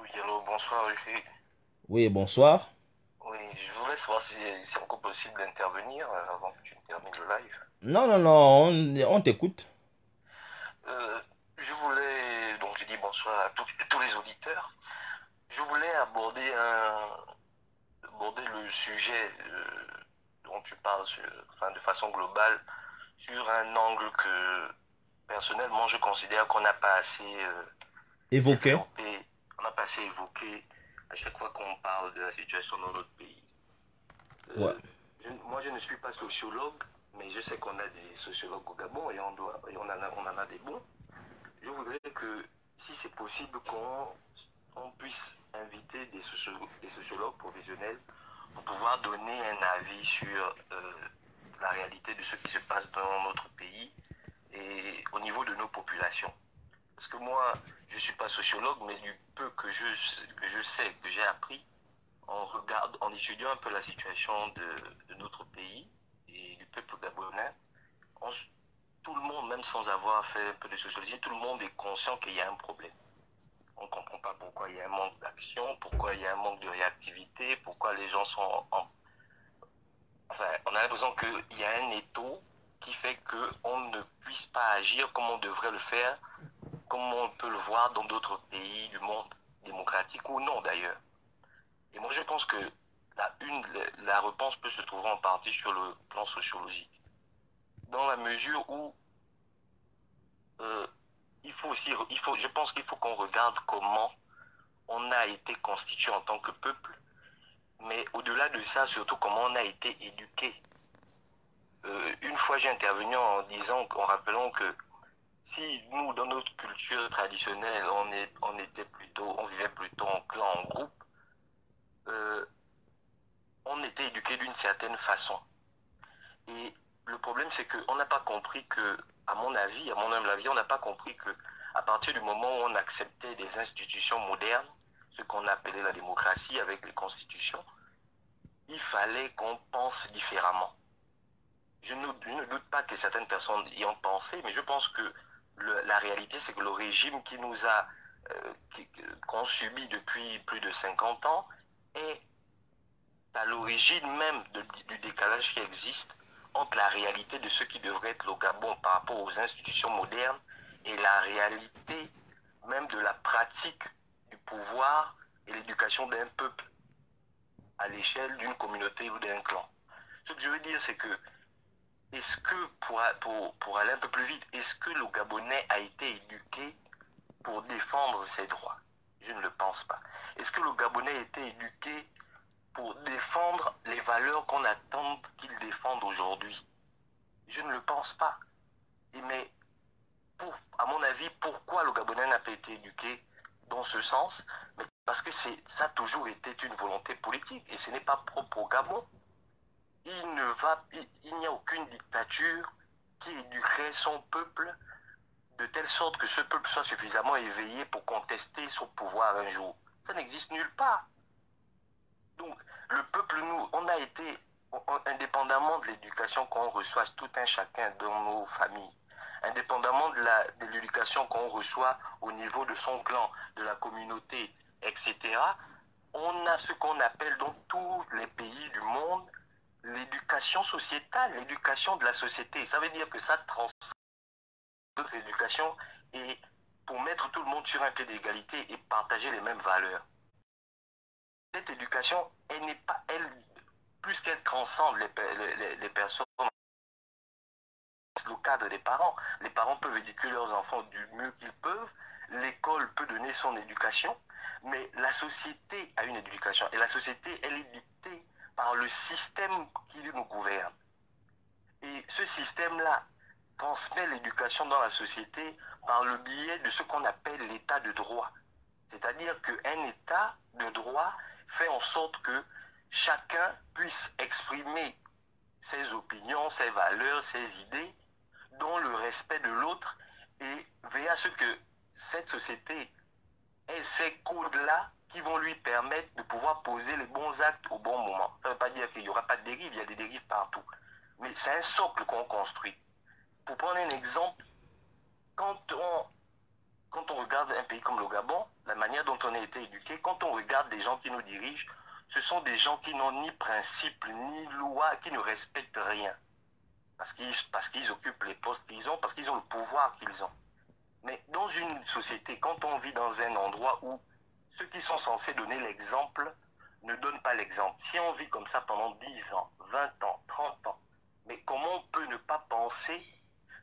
Oui, allô, bonsoir, Oui, bonsoir. Oui, je voulais savoir si c'est encore possible d'intervenir euh, avant que tu termines le live. Non, non, non, on, t'écoute. Euh, je voulais, donc je dis bonsoir à, tous les auditeurs. Je voulais aborder, un, aborder le sujet euh, dont tu parles enfin, de façon globale sur un angle que personnellement je considère qu'on n'a pas assez euh, évoqué. On n'a pas assez évoqué à chaque fois qu'on parle de la situation dans notre pays. Euh, moi, je ne suis pas sociologue, mais je sais qu'on a des sociologues au Gabon et on, doit, et on, en, a, on en a des bons. Je voudrais que, si c'est possible, qu'on on puisse inviter des sociologues, des sociologues professionnels pour pouvoir donner un avis sur euh, la réalité de ce qui se passe dans notre pays et au niveau de nos populations. Parce que moi, je ne suis pas sociologue, mais du peu que je, que je sais, que j'ai appris, en, regarde, en étudiant un peu la situation de, notre pays et du peuple gabonais, tout le monde, même sans avoir fait un peu de sociologie, tout le monde est conscient qu'il y a un problème on ne comprend pas pourquoi il y a un manque d'action, pourquoi il y a un manque de réactivité, pourquoi les gens sont en... Enfin, on a l'impression qu'il y a un étau qui fait qu'on ne puisse pas agir comme on devrait le faire, comme on peut le voir dans d'autres pays du monde, démocratique ou non d'ailleurs. Et moi je pense que la, une, la réponse peut se trouver en partie sur le plan sociologique. Dans la mesure où euh, il faut aussi, il faut, je pense qu'il faut qu'on regarde comment on a été constitué en tant que peuple, mais au-delà de ça, surtout comment on a été éduqué. Euh, une fois j'ai intervenu en disant, en rappelant que si nous, dans notre culture traditionnelle, on, est, on était plutôt, on vivait plutôt en clan, en groupe, euh, on était éduqué d'une certaine façon. Et le problème, c'est qu'on n'a pas compris que à mon avis, à mon humble avis, on n'a pas compris que à partir du moment où on acceptait des institutions modernes, ce qu'on appelait la démocratie avec les constitutions, il fallait qu'on pense différemment. Je ne, doute pas que certaines personnes y ont pensé, mais je pense que la réalité, c'est que le régime qui nous a, euh, qu'on subit depuis plus de 50 ans, est à l'origine même du décalage qui existe entre la réalité de ce qui devrait être le Gabon par rapport aux institutions modernes et la réalité même de la pratique du pouvoir et l'éducation d'un peuple à l'échelle d'une communauté ou d'un clan. Ce que je veux dire, c'est que, est-ce que, pour, pour, pour aller un peu plus vite, est-ce que le Gabonais a été éduqué pour défendre ses droits? Je ne le pense pas. Est-ce que le Gabonais a été éduqué pour défendre les valeurs qu'on attend qu'il défende aujourd'hui Je ne le pense pas. Mais, à mon avis, pourquoi le Gabonais n'a pas été éduqué dans ce sens? Parce que ça a toujours été une volonté politique et ce n'est pas propre au Gabon. Il il n'y a aucune dictature qui éduquerait son peuple de telle sorte que ce peuple soit suffisamment éveillé pour contester son pouvoir un jour. Ça n'existe nulle part. Donc, le peuple, nous, on a été, indépendamment de l'éducation qu'on reçoit tout un chacun dans nos familles, indépendamment de l'éducation qu'on reçoit au niveau de son clan, de la communauté, etc., on a ce qu'on appelle dans tous les pays du monde l'éducation sociétale, l'éducation de la société. Ça veut dire que ça transforme notre éducation et pour mettre tout le monde sur un pied d'égalité et partager les mêmes valeurs cette éducation, elle n'est pas, elle, plus qu'elle transcende les, les, personnes, le cadre des parents. Les parents peuvent éduquer leurs enfants du mieux qu'ils peuvent. L'école peut donner son éducation, mais la société a une éducation. Et la société, elle est dictée par le système qui nous gouverne. Et ce système-là transmet l'éducation dans la société par le biais de ce qu'on appelle l'état de droit. C'est-à-dire qu'un état de droit fait en sorte que chacun puisse exprimer ses opinions, ses valeurs, ses idées dans le respect de l'autre et veiller à ce que cette société ait ces codes-là qui vont lui permettre de pouvoir poser les bons actes au bon moment. Ça ne veut pas dire qu'il n'y aura pas de dérive, il y a des dérives partout. Mais c'est un socle qu'on construit. Pour prendre un exemple, quand on quand on regarde un pays comme le Gabon, la manière dont on a été éduqué, quand on regarde des gens qui nous dirigent, ce sont des gens qui n'ont ni principe, ni loi, qui ne respectent rien. Parce qu'ils, parce qu'ils occupent les postes qu'ils ont, parce qu'ils ont le pouvoir qu'ils ont. Mais dans une société, quand on vit dans un endroit où ceux qui sont censés donner l'exemple ne donnent pas l'exemple, si on vit comme ça pendant 10 ans, 20 ans, 30 ans, mais comment on peut ne pas penser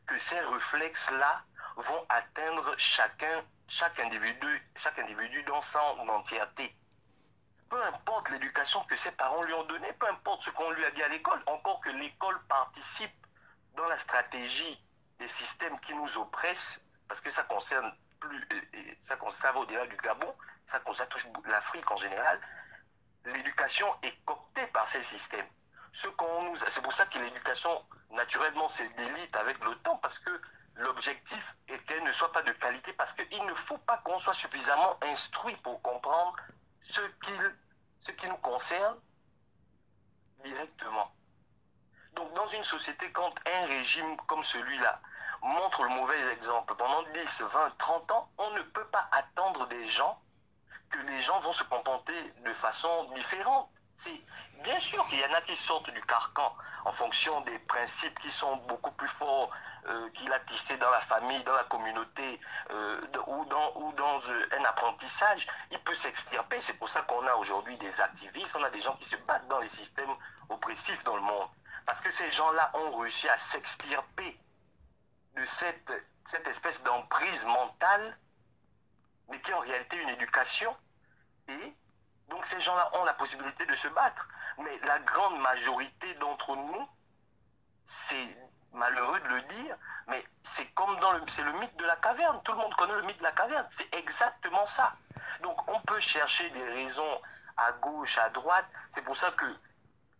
que ces réflexes-là vont atteindre chacun, chaque individu, chaque individu dans son entièreté. Peu importe l'éducation que ses parents lui ont donnée, peu importe ce qu'on lui a dit à l'école, encore que l'école participe dans la stratégie des systèmes qui nous oppressent, parce que ça concerne plus, ça, concerne au-delà du Gabon, ça, ça touche l'Afrique en général, l'éducation est coptée par ces systèmes. C'est pour ça que l'éducation naturellement se délite avec le temps, parce que l'objectif qu'elle ne soit pas de qualité parce qu'il ne faut pas qu'on soit suffisamment instruit pour comprendre ce, ce qui nous concerne directement. Donc dans une société, quand un régime comme celui-là montre le mauvais exemple pendant 10, 20, 30 ans, on ne peut pas attendre des gens que les gens vont se comporter de façon différente. Bien sûr qu'il y en a qui sortent du carcan en fonction des principes qui sont beaucoup plus forts euh, qu'il a tissé dans la famille, dans la communauté euh, ou dans, ou dans euh, un apprentissage, il peut s'extirper. C'est pour ça qu'on a aujourd'hui des activistes, on a des gens qui se battent dans les systèmes oppressifs dans le monde. Parce que ces gens-là ont réussi à s'extirper de cette, cette espèce d'emprise mentale, mais qui est en réalité une éducation. Et donc ces gens-là ont la possibilité de se battre. Mais la grande majorité d'entre nous, c'est malheureux de le dire, mais c'est comme dans le, c'est le mythe de la caverne. Tout le monde connaît le mythe de la caverne. C'est exactement ça. Donc on peut chercher des raisons à gauche, à droite. C'est pour ça que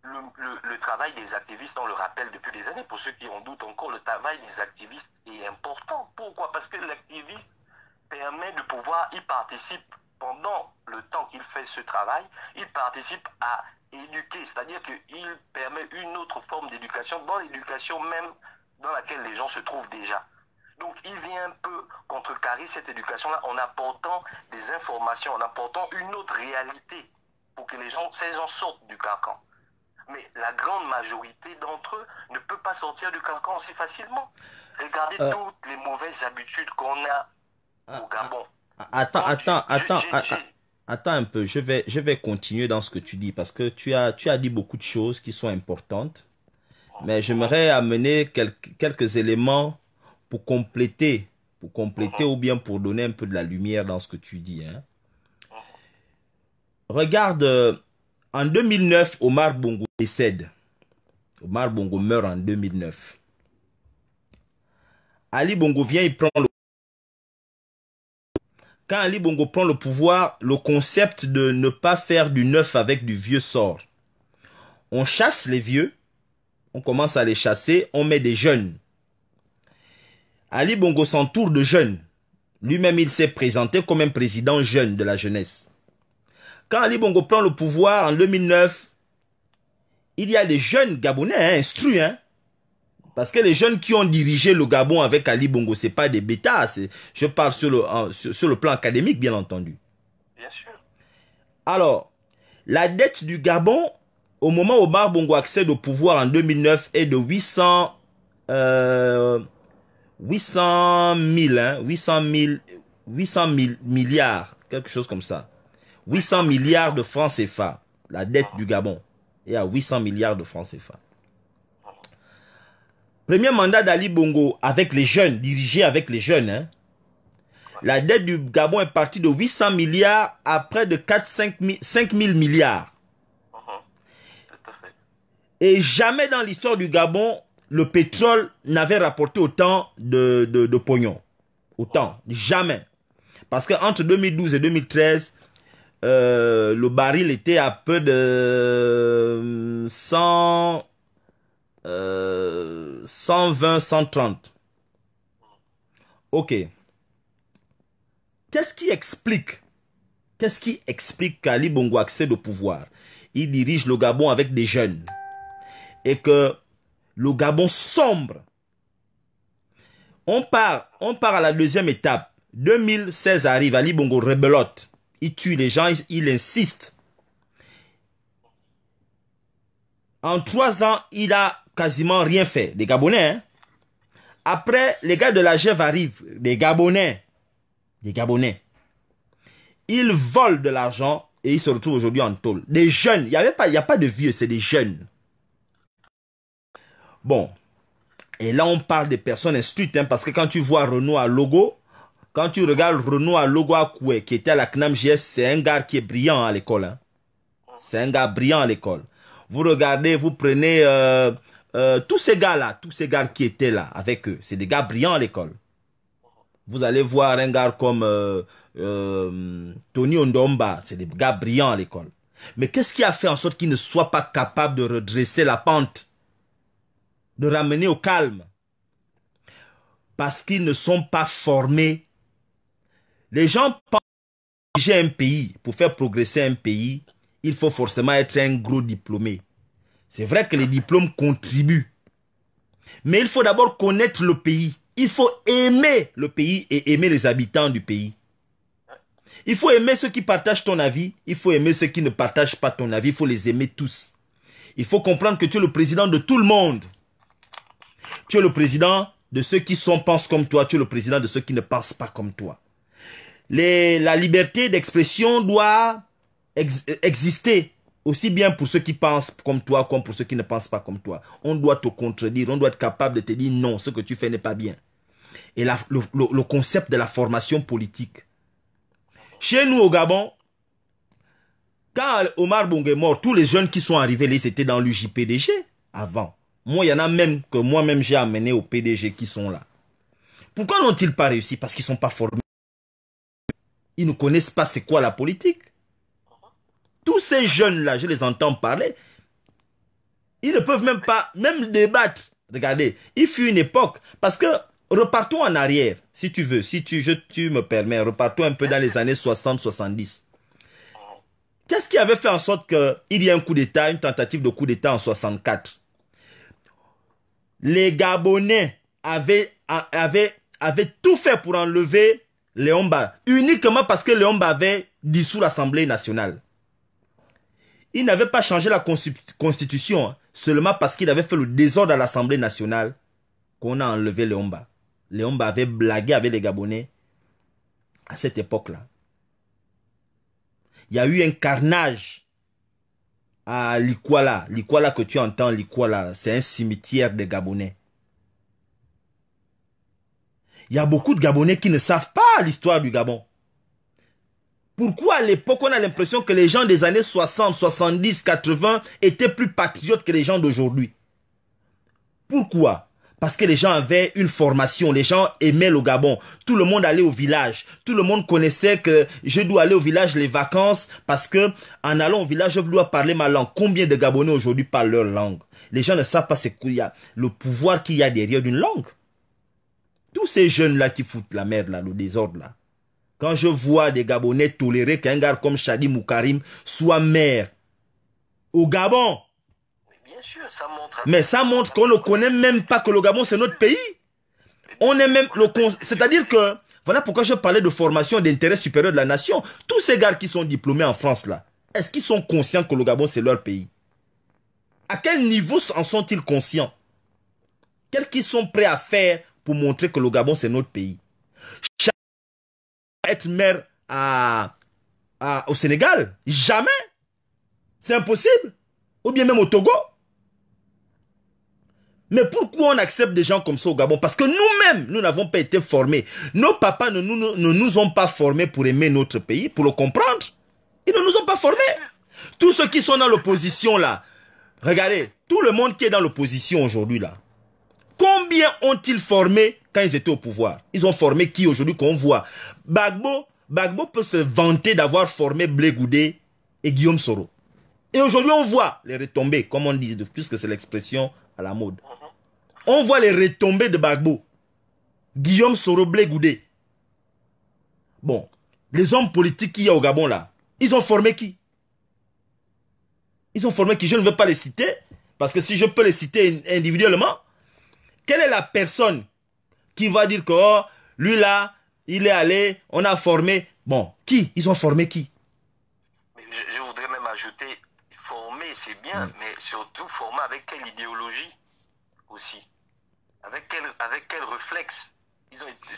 le, le, travail des activistes, on le rappelle depuis des années, pour ceux qui en doutent encore, le travail des activistes est important. Pourquoi? Parce que l'activiste permet de pouvoir, il participe pendant le temps qu'il fait ce travail, il participe à éduquer, c'est-à-dire qu'il permet une autre forme d'éducation dans l'éducation même dans laquelle les gens se trouvent déjà. Donc il vient un peu contrecarrer cette éducation-là en apportant des informations, en apportant une autre réalité pour que les gens, ces gens sortent du carcan. Mais la grande majorité d'entre eux ne peut pas sortir du carcan aussi facilement. Regardez Euh. toutes les mauvaises habitudes qu'on a au Gabon. Attends, attends, attends, attends un peu. Je vais, je vais continuer dans ce que tu dis parce que tu as, tu as dit beaucoup de choses qui sont importantes. Mais j'aimerais amener quelques, quelques éléments pour compléter, pour compléter ou bien pour donner un peu de la lumière dans ce que tu dis. Hein. Regarde, euh, en 2009, Omar Bongo décède. Omar Bongo meurt en 2009. Ali Bongo vient, il prend le quand Ali Bongo prend le pouvoir, le concept de ne pas faire du neuf avec du vieux sort. On chasse les vieux, on commence à les chasser, on met des jeunes. Ali Bongo s'entoure de jeunes. Lui-même, il s'est présenté comme un président jeune de la jeunesse. Quand Ali Bongo prend le pouvoir en 2009, il y a des jeunes Gabonais hein, instruits, hein, parce que les jeunes qui ont dirigé le Gabon avec Ali Bongo, c'est pas des bêtas. Je parle sur le, sur, sur le plan académique, bien entendu. Bien sûr. Alors, la dette du Gabon, au moment où Omar Bongo accède au pouvoir en 2009, est de 800, euh, 800 000, hein, 800 000, 800 000 milliards, quelque chose comme ça. 800 milliards de francs CFA. La dette du Gabon est à 800 milliards de francs CFA. Premier mandat d'Ali Bongo avec les jeunes, dirigé avec les jeunes, hein. La dette du Gabon est partie de 800 milliards à près de 4, 5 000 5 000 milliards. Et jamais dans l'histoire du Gabon, le pétrole n'avait rapporté autant de, de, de pognon. Autant. Jamais. Parce que entre 2012 et 2013, euh, le baril était à peu de 100, euh, 120, 130. Ok. Qu'est-ce qui explique Qu'est-ce qui explique qu'Ali Bongo accède au pouvoir? Il dirige le Gabon avec des jeunes. Et que le Gabon sombre. On part, on part à la deuxième étape. 2016 arrive, Ali Bongo rebelote. Il tue les gens, il insiste. En trois ans, il a quasiment rien fait. Des Gabonais, hein. Après, les gars de la GEV arrivent. Des Gabonais. Des Gabonais. Ils volent de l'argent et ils se retrouvent aujourd'hui en tôle. Des jeunes. Il n'y a pas de vieux, c'est des jeunes. Bon. Et là, on parle des personnes instruites, hein, parce que quand tu vois Renault à logo, quand tu regardes Renault à logo à Koué, qui était à la CNAM GS, c'est un gars qui est brillant à l'école. Hein. C'est un gars brillant à l'école. Vous regardez, vous prenez euh, euh, tous ces gars-là, tous ces gars qui étaient là avec eux, c'est des gars brillants à l'école. Vous allez voir un gars comme euh, euh, Tony Ondomba, c'est des gars brillants à l'école. Mais qu'est-ce qui a fait en sorte qu'ils ne soient pas capables de redresser la pente? De ramener au calme? Parce qu'ils ne sont pas formés. Les gens pensent que un pays, pour faire progresser un pays, il faut forcément être un gros diplômé. C'est vrai que les diplômes contribuent. Mais il faut d'abord connaître le pays. Il faut aimer le pays et aimer les habitants du pays. Il faut aimer ceux qui partagent ton avis. Il faut aimer ceux qui ne partagent pas ton avis. Il faut les aimer tous. Il faut comprendre que tu es le président de tout le monde. Tu es le président de ceux qui sont, pensent comme toi. Tu es le président de ceux qui ne pensent pas comme toi. La liberté d'expression doit ex- exister aussi bien pour ceux qui pensent comme toi comme pour ceux qui ne pensent pas comme toi. On doit te contredire, on doit être capable de te dire non, ce que tu fais n'est pas bien. Et la- le, concept de la formation politique. Chez nous au Gabon, quand Omar Bongo est mort, tous les jeunes qui sont arrivés, ils étaient dans l'UJPDG avant. Moi, il y en a même que moi-même j'ai amené au PDG qui sont là. Pourquoi n'ont-ils pas réussi? Parce qu'ils sont pas formés. Ils ne connaissent pas c'est quoi la politique. Tous ces jeunes-là, je les entends parler, ils ne peuvent même pas, même débattre. Regardez, il fut une époque, parce que repartons en arrière, si tu veux, si tu, je, tu me permets, repartons un peu dans les années 60-70. Qu'est-ce qui avait fait en sorte qu'il y ait un coup d'État, une tentative de coup d'État en 64 Les Gabonais avaient, avaient avait tout fait pour enlever Léomba, uniquement parce que Léomba avait dissous l'Assemblée nationale. Il n'avait pas changé la constitution hein, seulement parce qu'il avait fait le désordre à l'Assemblée nationale qu'on a enlevé Léomba. Léomba avait blagué avec les Gabonais à cette époque-là. Il y a eu un carnage à Likwala. Likwala que tu entends, Likwala, c'est un cimetière des Gabonais. Il y a beaucoup de Gabonais qui ne savent pas l'histoire du Gabon. Pourquoi à l'époque on a l'impression que les gens des années 60, 70, 80 étaient plus patriotes que les gens d'aujourd'hui? Pourquoi? Parce que les gens avaient une formation, les gens aimaient le Gabon. Tout le monde allait au village. Tout le monde connaissait que je dois aller au village les vacances parce que en allant au village, je dois parler ma langue. Combien de Gabonais aujourd'hui parlent leur langue? Les gens ne savent pas ce qu'il y a, le pouvoir qu'il y a derrière d'une langue. Tous ces jeunes-là qui foutent la merde, là, le désordre, là. Quand je vois des Gabonais tolérer qu'un gars comme Shadi Moukarim soit maire au Gabon, mais ça montre qu'on ne connaît même pas que le Gabon, c'est notre pays. On est même le C'est-à-dire que, voilà pourquoi je parlais de formation d'intérêt supérieur de la nation. Tous ces gars qui sont diplômés en France, là, est-ce qu'ils sont conscients que le Gabon, c'est leur pays? À quel niveau en sont-ils conscients? Qu'est-ce qu'ils sont prêts à faire pour montrer que le Gabon, c'est notre pays? Être maire au Sénégal Jamais C'est impossible Ou bien même au Togo mais pourquoi on accepte des gens comme ça au Gabon? Parce que nous-mêmes, nous n'avons pas été formés. Nos papas ne nous, ne nous ont pas formés pour aimer notre pays, pour le comprendre. Ils ne nous ont pas formés. Tous ceux qui sont dans l'opposition là, regardez, tout le monde qui est dans l'opposition aujourd'hui là, combien ont-ils formé quand ils étaient au pouvoir Ils ont formé qui aujourd'hui qu'on voit? Bagbo, Bagbo peut se vanter d'avoir formé Blé Goudé et Guillaume Soro. Et aujourd'hui on voit les retombées, comme on dit, puisque c'est l'expression à la mode. On voit les retombées de Bagbo. Guillaume Soroblé Goudé. Bon, les hommes politiques qu'il y a au Gabon là, ils ont formé qui? Ils ont formé qui? Je ne veux pas les citer, parce que si je peux les citer individuellement, quelle est la personne qui va dire que oh, lui là, il est allé, on a formé. Bon, qui? Ils ont formé qui? Je, voudrais même ajouter, former c'est bien, mais surtout former avec quelle idéologie aussi? Avec quel, avec quel réflexe? Ils ont été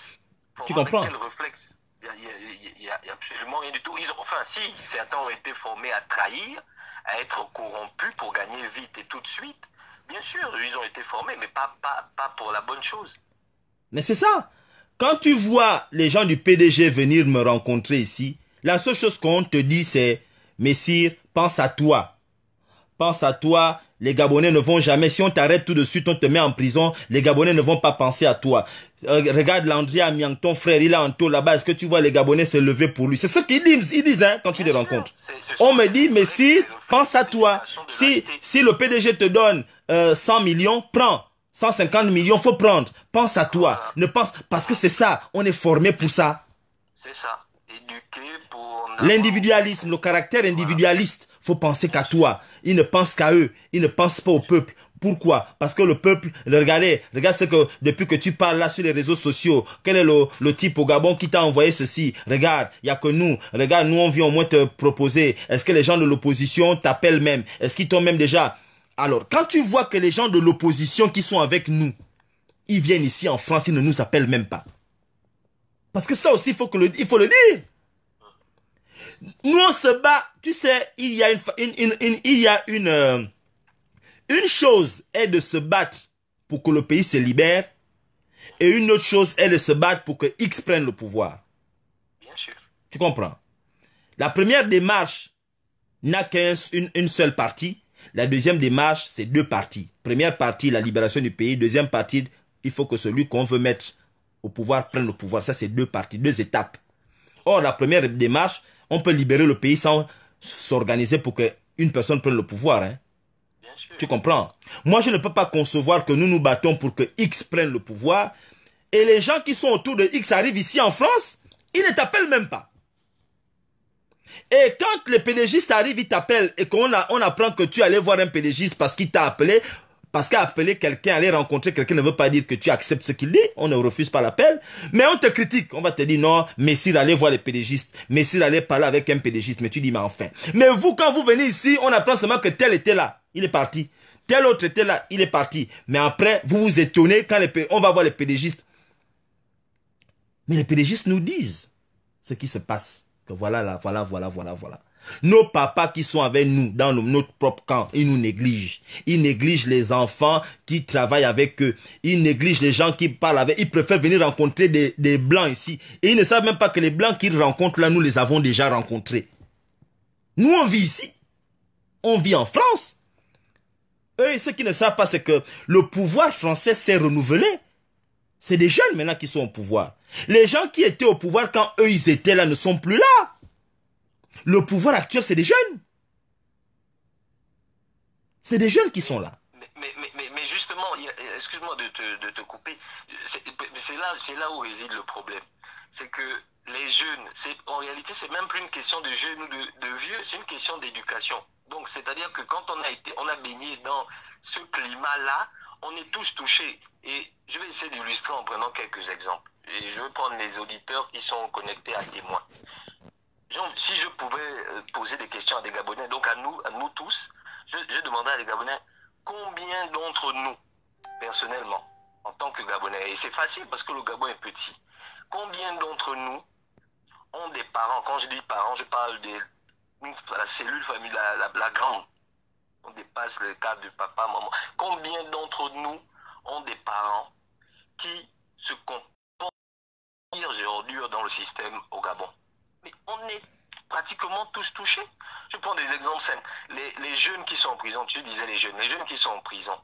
Tu comprends? Avec quel réflexe? Il n'y a, absolument rien du tout. Ils ont, enfin, si, certains ont été formés à trahir, à être corrompus pour gagner vite et tout de suite. Bien sûr, ils ont été formés, mais pas, pas, pas pour la bonne chose. Mais c'est ça. Quand tu vois les gens du PDG venir me rencontrer ici, la seule chose qu'on te dit c'est, Messire, pense à toi. Pense à toi les Gabonais ne vont jamais, si on t'arrête tout de suite, on te met en prison, les Gabonais ne vont pas penser à toi. Euh, regarde Landry Amiang, ton frère, il est en taux là-bas, est-ce que tu vois les Gabonais se lever pour lui? C'est ce qu'ils disent, ils disent hein, quand tu les rencontres. On me dit, mais si, pense à toi. Si, si le PDG te donne euh, 100 millions, prends. 150 millions, faut prendre. Pense à toi. Ne pense, parce que c'est ça, on est formé pour ça. C'est ça. Éduqué pour... L'individualisme, le caractère individualiste faut penser qu'à toi. Ils ne pensent qu'à eux. Ils ne pensent pas au peuple. Pourquoi? Parce que le peuple, regardez, regarde ce que, depuis que tu parles là sur les réseaux sociaux, quel est le, le type au Gabon qui t'a envoyé ceci? Regarde, il y a que nous. Regarde, nous on vient au moins te proposer. Est-ce que les gens de l'opposition t'appellent même? Est-ce qu'ils t'ont même déjà Alors, quand tu vois que les gens de l'opposition qui sont avec nous, ils viennent ici en France, ils ne nous appellent même pas. Parce que ça aussi, il faut, que le, il faut le dire. Nous, on se bat. Tu sais, il y a une, il y a une, euh, une chose est de se battre pour que le pays se libère. Et une autre chose est de se battre pour que X prenne le pouvoir. Bien sûr. Tu comprends? La première démarche n'a qu'une une seule partie. La deuxième démarche, c'est deux parties. Première partie, la libération du pays. Deuxième partie, il faut que celui qu'on veut mettre au pouvoir prenne le pouvoir. Ça, c'est deux parties, deux étapes. Or, la première démarche, on peut libérer le pays sans s'organiser pour que une personne prenne le pouvoir. Hein. Tu comprends? Moi, je ne peux pas concevoir que nous nous battons pour que X prenne le pouvoir et les gens qui sont autour de X arrivent ici en France, ils ne t'appellent même pas. Et quand les pédégistes arrivent, ils t'appellent et qu'on on apprend que tu allais voir un pédégiste parce qu'il t'a appelé, Parce qu'appeler quelqu'un, aller rencontrer quelqu'un ne veut pas dire que tu acceptes ce qu'il dit. On ne refuse pas l'appel. Mais on te critique. On va te dire non, Messire allez voir les pédégistes. Messire allez parler avec un pédégiste. Mais tu dis mais enfin. Mais vous, quand vous venez ici, on apprend seulement que tel était là. Il est parti. Tel autre était là. Il est parti. Mais après, vous vous étonnez quand les, on va voir les pédégistes. Mais les pédégistes nous disent ce qui se passe. Voilà, là, voilà, voilà, voilà, voilà. Nos papas qui sont avec nous dans notre propre camp, ils nous négligent. Ils négligent les enfants qui travaillent avec eux. Ils négligent les gens qui parlent avec eux. Ils préfèrent venir rencontrer des, blancs ici. Et ils ne savent même pas que les blancs qu'ils rencontrent là, nous les avons déjà rencontrés. Nous, on vit ici. On vit en France. Eux, ce qu'ils ne savent pas, c'est que le pouvoir français s'est renouvelé. C'est des jeunes maintenant qui sont au pouvoir. Les gens qui étaient au pouvoir quand eux, ils étaient là, ne sont plus là. Le pouvoir actuel, c'est des jeunes. C'est des jeunes qui sont là. Mais, mais, mais, justement, excuse-moi de te, de te couper, c'est là, là où réside le problème. C'est que les jeunes, en réalité, c'est même plus une question de jeunes ou de, de vieux, c'est une question d'éducation. Donc, c'est-à-dire que quand on a été, on a baigné dans ce climat-là, on est tous touchés. Et je vais essayer d'illustrer en prenant quelques exemples. Et je vais prendre les auditeurs qui sont connectés à témoins si je pouvais euh, poser des questions à des Gabonais, donc à nous, à nous tous, je, je demandais à des Gabonais combien d'entre nous, personnellement, en tant que Gabonais, et c'est facile parce que le Gabon est petit, combien d'entre nous ont des parents, quand je dis parents, je parle de la cellule famille, la, la, grande, on dépasse le cadre de papa, maman, combien d'entre nous ont des parents qui se comportent aujourd'hui dans le système au Gabon? Mais on est pratiquement tous touchés. Je prends des exemples simples. Les, jeunes qui sont en prison, tu disais les jeunes, les jeunes qui sont en prison,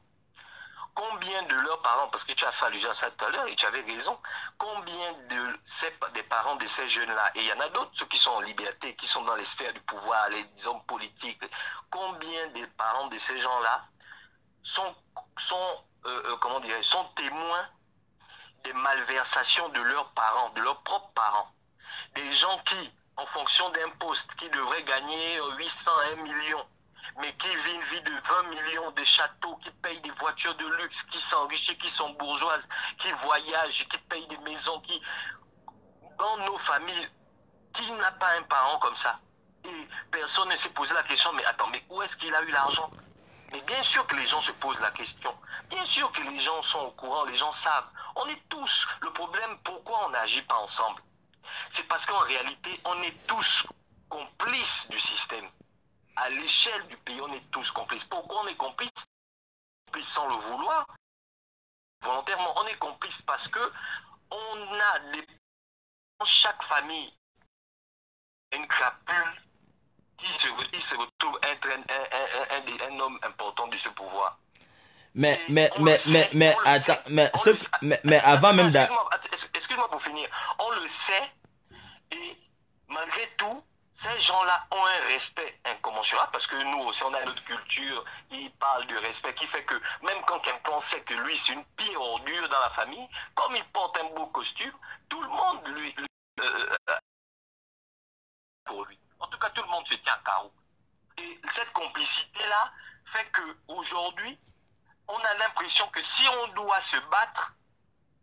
combien de leurs parents, parce que tu as fallu ça tout à l'heure et tu avais raison, combien de ces, des parents de ces jeunes-là, et il y en a d'autres, ceux qui sont en liberté, qui sont dans les sphères du pouvoir, les hommes politiques, combien de parents de ces gens-là sont, sont, euh, euh, comment dire, sont témoins des malversations de leurs parents, de leurs propres parents? Des gens qui, en fonction d'un poste, qui devrait gagner 800 1 million, mais qui vivent une vie de 20 millions de châteaux, qui payent des voitures de luxe, qui s'enrichissent, qui sont bourgeoises, qui voyagent, qui payent des maisons, qui, dans nos familles, qui n'a pas un parent comme ça? Et personne ne s'est posé la question, mais attends, mais où est-ce qu'il a eu l'argent? Mais bien sûr que les gens se posent la question. Bien sûr que les gens sont au courant, les gens savent. On est tous. Le problème, pourquoi on n'agit pas ensemble? C'est parce qu'en réalité, on est tous complices du système. À l'échelle du pays, on est tous complices. Pourquoi on est complices sans le vouloir, volontairement. On est complices parce que on a des... dans chaque famille une crapule qui se, retrouve être un, un, homme important de ce pouvoir. Mais, mais, mais, mais, mais, attends, mais, mais, mais, avant même Excuse-moi pour finir. On le sait et malgré tout, ces gens-là ont un respect incommensurable parce que nous aussi, on a notre culture, ils parlent de respect qui fait que même quand quelqu'un sait que lui, c'est une pire ordure dans la famille, comme il porte un beau costume, tout le monde lui. Euh, euh, pour lui. En tout cas, tout le monde se tient à carreau. Et cette complicité-là fait qu'aujourd'hui, on a l'impression que si on doit se battre,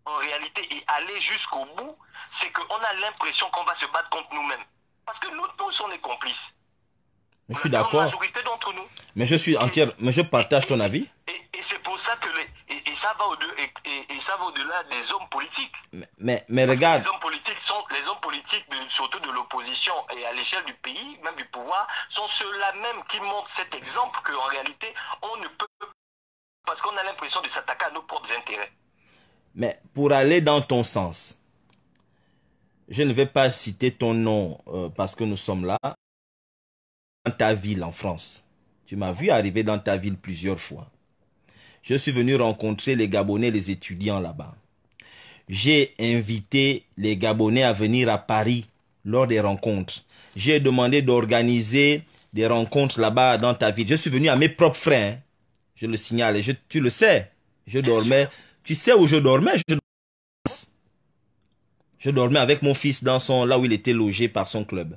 en réalité, et aller jusqu'au bout, c'est qu'on a l'impression qu'on va se battre contre nous-mêmes. Parce que nous tous, on est complices. je suis d'accord. La majorité d'entre nous. Mais je suis entière, mais je partage ton avis. Et, c'est pour ça que les, et, ça va au-delà et, ça va au-delà des hommes politiques. Mais, mais, regarde. Les hommes politiques sont les hommes politiques, surtout de l'opposition et à l'échelle du pays, même du pouvoir, sont ceux-là même qui montrent cet exemple qu'en réalité, on ne peut parce qu'on a l'impression de s'attaquer à nos propres intérêts. Mais pour aller dans ton sens, je ne vais pas citer ton nom euh, parce que nous sommes là. Dans ta ville en France. Tu m'as vu arriver dans ta ville plusieurs fois. Je suis venu rencontrer les Gabonais, les étudiants là-bas. J'ai invité les Gabonais à venir à Paris lors des rencontres. J'ai demandé d'organiser des rencontres là-bas dans ta ville. Je suis venu à mes propres frais. Hein. Je le signale. Tu le sais. Je dormais tu sais où je dormais? Dormais avec mon fils dans son là où il était logé par son club.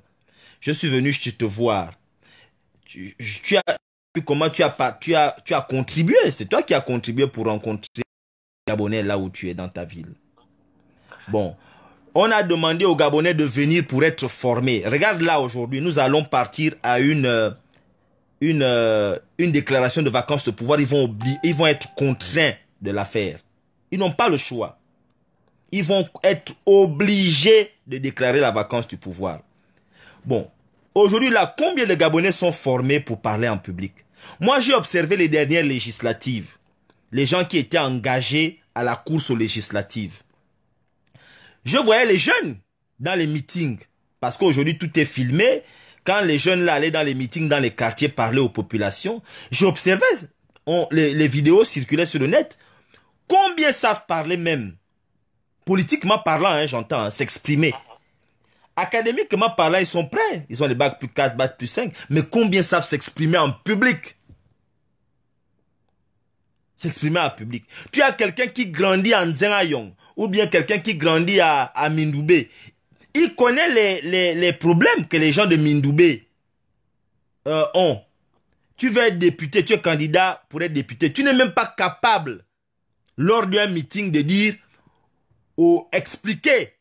Je suis venu te voir. Tu, as comment tu as, tu as, tu as contribué. C'est toi qui as contribué pour rencontrer les Gabonais là où tu es dans ta ville. Bon. On a demandé aux Gabonais de venir pour être formés. Regarde là aujourd'hui, nous allons partir à une, euh, une, euh, une déclaration de vacances de pouvoir. Ils vont, ils vont être contraints de la faire. Ils n'ont pas le choix. Ils vont être obligés de déclarer la vacance du pouvoir. Bon, aujourd'hui là, combien de Gabonais sont formés pour parler en public? Moi, j'ai observé les dernières législatives. Les gens qui étaient engagés à la course aux législatives. Je voyais les jeunes dans les meetings. Parce qu'aujourd'hui, tout est filmé. Quand les jeunes là allaient dans les meetings, dans les quartiers, parler aux populations, j'observais, les, les vidéos circulaient sur le net. Combien savent parler même? Politiquement parlant, hein, j'entends, hein, s'exprimer. Académiquement parlant, ils sont prêts. Ils ont les bacs plus 4, bacs plus 5. Mais combien savent s'exprimer en public? S'exprimer en public. Tu as quelqu'un qui grandit en Zengayong ou bien quelqu'un qui grandit à, Mindoubé. Il connaît les, les, les, problèmes que les gens de Mindoubé euh, ont. Tu veux être député, tu es candidat pour être député. Tu n'es même pas capable, lors d'un meeting, de dire ou expliquer.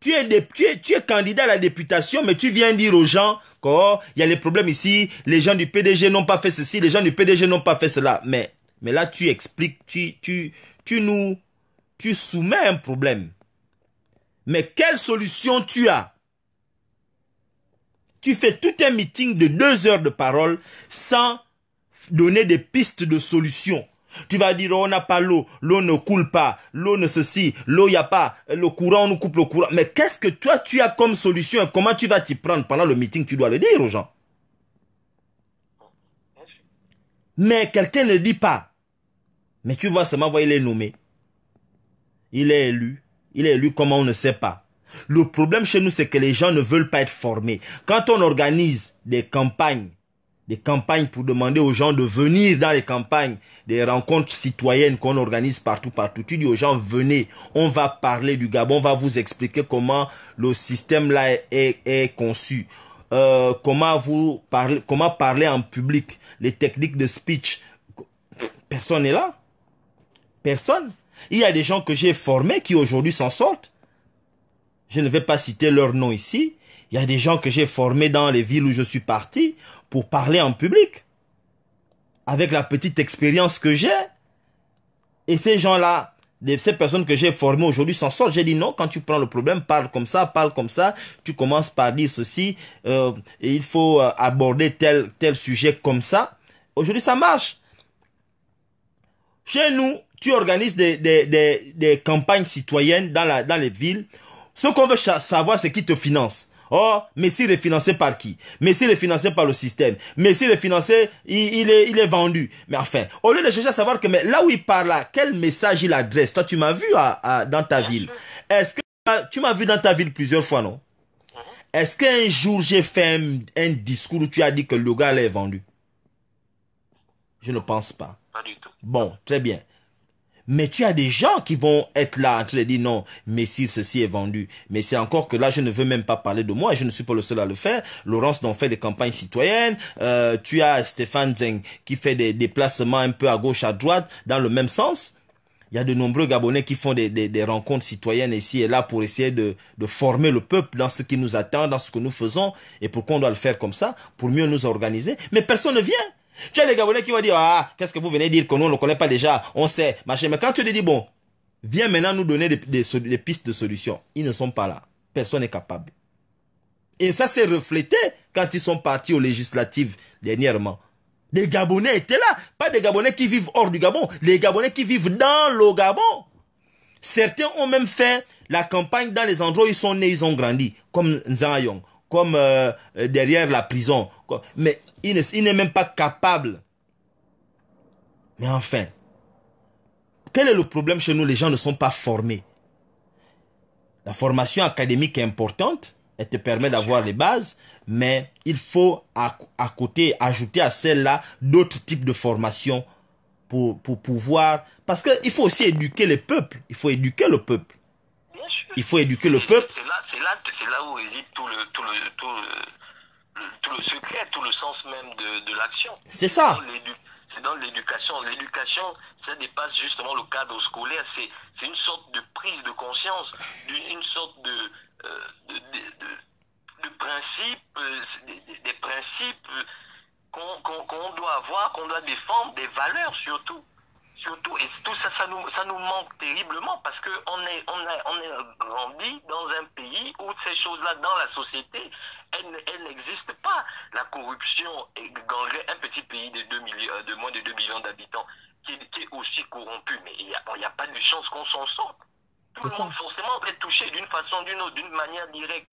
Tu es, es, tu es candidat à la députation, mais tu viens dire aux gens qu'il oh, y a les problèmes ici, les gens du PDG n'ont pas fait ceci, les gens du PDG n'ont pas fait cela. Mais, mais là, tu expliques, tu, tu, tu nous, tu soumets un problème. Mais quelle solution tu as? Tu fais tout un meeting de deux heures de parole sans donner des pistes de solution. Tu vas dire, on n'a pas l'eau, l'eau ne coule pas, l'eau ne ceci, l'eau n'y a pas, le courant, on nous coupe le courant. Mais qu'est-ce que toi tu as comme solution et comment tu vas t'y prendre pendant le meeting Tu dois le dire aux gens. Mais quelqu'un ne dit pas. Mais tu vois seulement, il est nommé. Il est élu. Il est élu comment on ne sait pas. Le problème chez nous, c'est que les gens ne veulent pas être formés. Quand on organise des campagnes des campagnes pour demander aux gens de venir dans les campagnes, des rencontres citoyennes qu'on organise partout, partout. Tu dis aux gens, venez, on va parler du Gabon, on va vous expliquer comment le système là est, conçu. Euh, comment vous parler, comment parler en public, les techniques de speech. Personne n'est là. Personne. Il y a des gens que j'ai formés qui aujourd'hui s'en sortent. Je ne vais pas citer leur nom ici. Il y a des gens que j'ai formés dans les villes où je suis parti pour parler en public. Avec la petite expérience que j'ai. Et ces gens-là, ces personnes que j'ai formées aujourd'hui s'en sortent. J'ai dit non, quand tu prends le problème, parle comme ça, parle comme ça. Tu commences par dire ceci. Euh, il faut euh, aborder tel, tel sujet comme ça. Aujourd'hui, ça marche. Chez nous, tu organises des, des, des, des campagnes citoyennes dans, la, dans les villes. Ce qu'on veut savoir, c'est qui te finance. Oh, Messi est financé par qui? Messi est financé par le système. Messi est financé, il, est, il est vendu. Mais enfin, au lieu de chercher à savoir que mais là où il parle là, quel message il adresse? Toi, tu m'as vu à, dans ta ville. Est-ce que tu m'as vu dans ta ville plusieurs fois, non? Est-ce qu'un jour j'ai fait un, discours où tu as dit que le gars est vendu? Je ne pense pas. Pas du tout. Bon, très bien. Mais tu as des gens qui vont être là train de dire non, mais si ceci est vendu. Mais c'est encore que là, je ne veux même pas parler de moi. Je ne suis pas le seul à le faire. Laurence dont fait des campagnes citoyennes. Euh, tu as Stéphane Zeng qui fait des déplacements un peu à gauche, à droite, dans le même sens. Il y a de nombreux Gabonais qui font des, des, des, rencontres citoyennes ici et là pour essayer de, de former le peuple dans ce qui nous attend, dans ce que nous faisons et pourquoi on doit le faire comme ça, pour mieux nous organiser. Mais personne ne vient. Tu as les Gabonais qui vont dire, ah, qu'est-ce que vous venez dire que nous, on ne connaît pas déjà, on sait, machin. Mais quand tu te dis, bon, viens maintenant nous donner des, pistes de solutions, ils ne sont pas là. Personne n'est capable. Et ça s'est reflété quand ils sont partis aux législatives dernièrement. Les Gabonais étaient là. Pas des Gabonais qui vivent hors du Gabon. Les Gabonais qui vivent dans le Gabon. Certains ont même fait la campagne dans les endroits où ils sont nés, ils ont grandi. Comme Nzayong, comme euh, derrière la prison. Mais il n'est même pas capable. Mais enfin, quel est le problème chez nous? Les gens ne sont pas formés. La formation académique est importante, elle te permet d'avoir les bases, mais il faut à, côté ajouter à celle-là d'autres types de formation pour, pour pouvoir... Parce qu'il faut aussi éduquer les peuples, il faut éduquer le peuple. Il faut éduquer le peuple. C'est là, là, là, où réside tout le, tout le, tout le tout le secret, tout le sens même de, de l'action. C'est ça. C'est dans l'éducation. L'éducation, ça dépasse justement le cadre scolaire. C'est une sorte de prise de conscience, une, sorte de, euh, de, de, de, principe, euh, des, des, principes qu'on doit avoir, qu'on doit défendre, des valeurs surtout. Surtout, et tout ça, ça nous, ça nous manque terriblement parce qu'on est, on a, on est grandi dans un pays où ces choses-là, dans la société, elles, n'existent pas. La corruption est un petit pays de, 2 millions, euh, de moins de 2 millions d'habitants qui, qui, est aussi corrompu. Mais il n'y a, a, pas de chance qu'on s'en sorte. Tout le monde forcément va être touché d'une façon, d'une autre, d'une manière directe.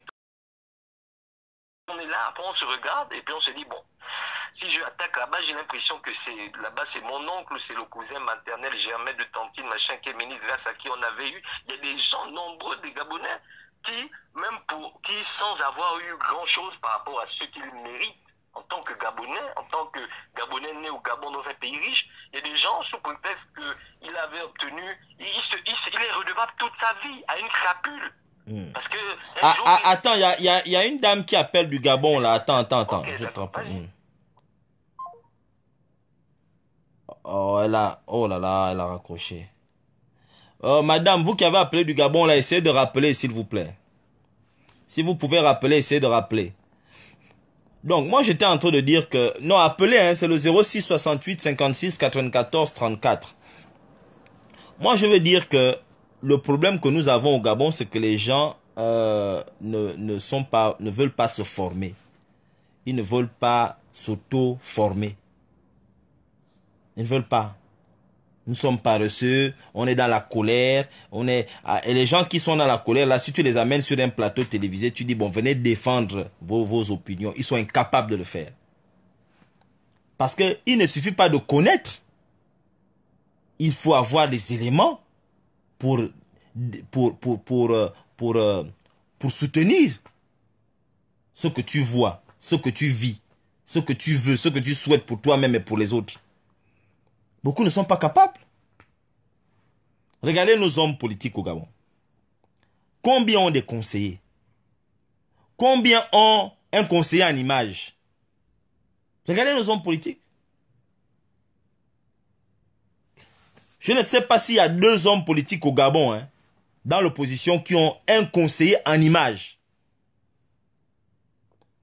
On est là, après on se regarde et puis on se dit, bon, si je attaque là-bas, j'ai l'impression que c'est là-bas, c'est mon oncle, c'est le cousin maternel, Germain de Tantine, machin, qui est ministre, grâce à qui on avait eu. Il y a des gens nombreux, des Gabonais, qui, même pour, qui, sans avoir eu grand-chose par rapport à ce qu'ils méritent, en tant que Gabonais, en tant que Gabonais né au Gabon dans un pays riche, il y a des gens, sous prétexte qu'il avait obtenu, il, il, est redevable toute sa vie à une crapule. Hmm. Parce que. Ah, ah, attends, il y a, y, a, y a, une dame qui appelle du Gabon là. Attends, attends, attends. je te Oh, elle a, oh là là, elle a raccroché. Oh, madame, vous qui avez appelé du Gabon, là, essayez de rappeler, s'il vous plaît. Si vous pouvez rappeler, essayez de rappeler. Donc, moi, j'étais en train de dire que, non, appelez, hein, c'est le 06 68 56 94 34. Moi, je veux dire que le problème que nous avons au Gabon, c'est que les gens euh, ne, ne sont pas, ne veulent pas se former. Ils ne veulent pas s'auto-former. Ils ne veulent pas. Nous sommes paresseux, on est dans la colère, on est ah, et les gens qui sont dans la colère là, si tu les amènes sur un plateau télévisé, tu dis bon venez défendre vos, vos opinions, ils sont incapables de le faire. Parce que il ne suffit pas de connaître. Il faut avoir des éléments pour pour pour pour euh, pour, euh, pour soutenir ce que tu vois, ce que tu vis, ce que tu veux, ce que tu souhaites pour toi-même et pour les autres. Beaucoup ne sont pas capables. Regardez nos hommes politiques au Gabon. Combien ont des conseillers? Combien ont un conseiller en image? Regardez nos hommes politiques. Je ne sais pas s'il y a deux hommes politiques au Gabon, hein, dans l'opposition, qui ont un conseiller en image.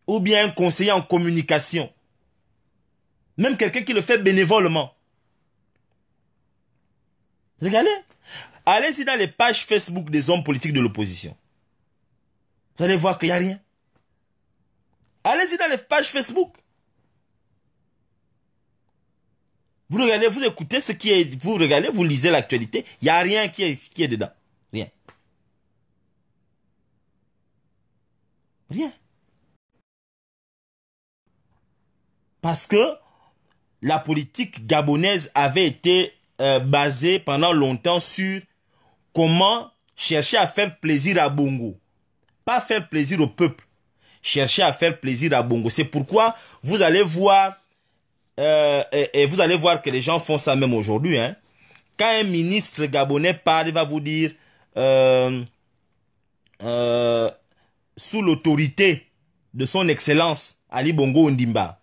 Ou bien un conseiller en communication. Même quelqu'un qui le fait bénévolement. Regardez. Allez-y dans les pages Facebook des hommes politiques de l'opposition. Vous allez voir qu'il n'y a rien. Allez-y dans les pages Facebook. Vous regardez, vous écoutez ce qui est, vous regardez, vous lisez l'actualité, il n'y a rien qui est, qui est dedans. Rien. Rien. Parce que la politique gabonaise avait été euh, basé pendant longtemps sur comment chercher à faire plaisir à Bongo. Pas faire plaisir au peuple. Chercher à faire plaisir à Bongo. C'est pourquoi vous allez voir, euh, et, vous allez voir que les gens font ça même aujourd'hui. Hein. Quand un ministre gabonais parle, il va vous dire, euh, sous l'autorité de son excellence Ali Bongo Ondimba,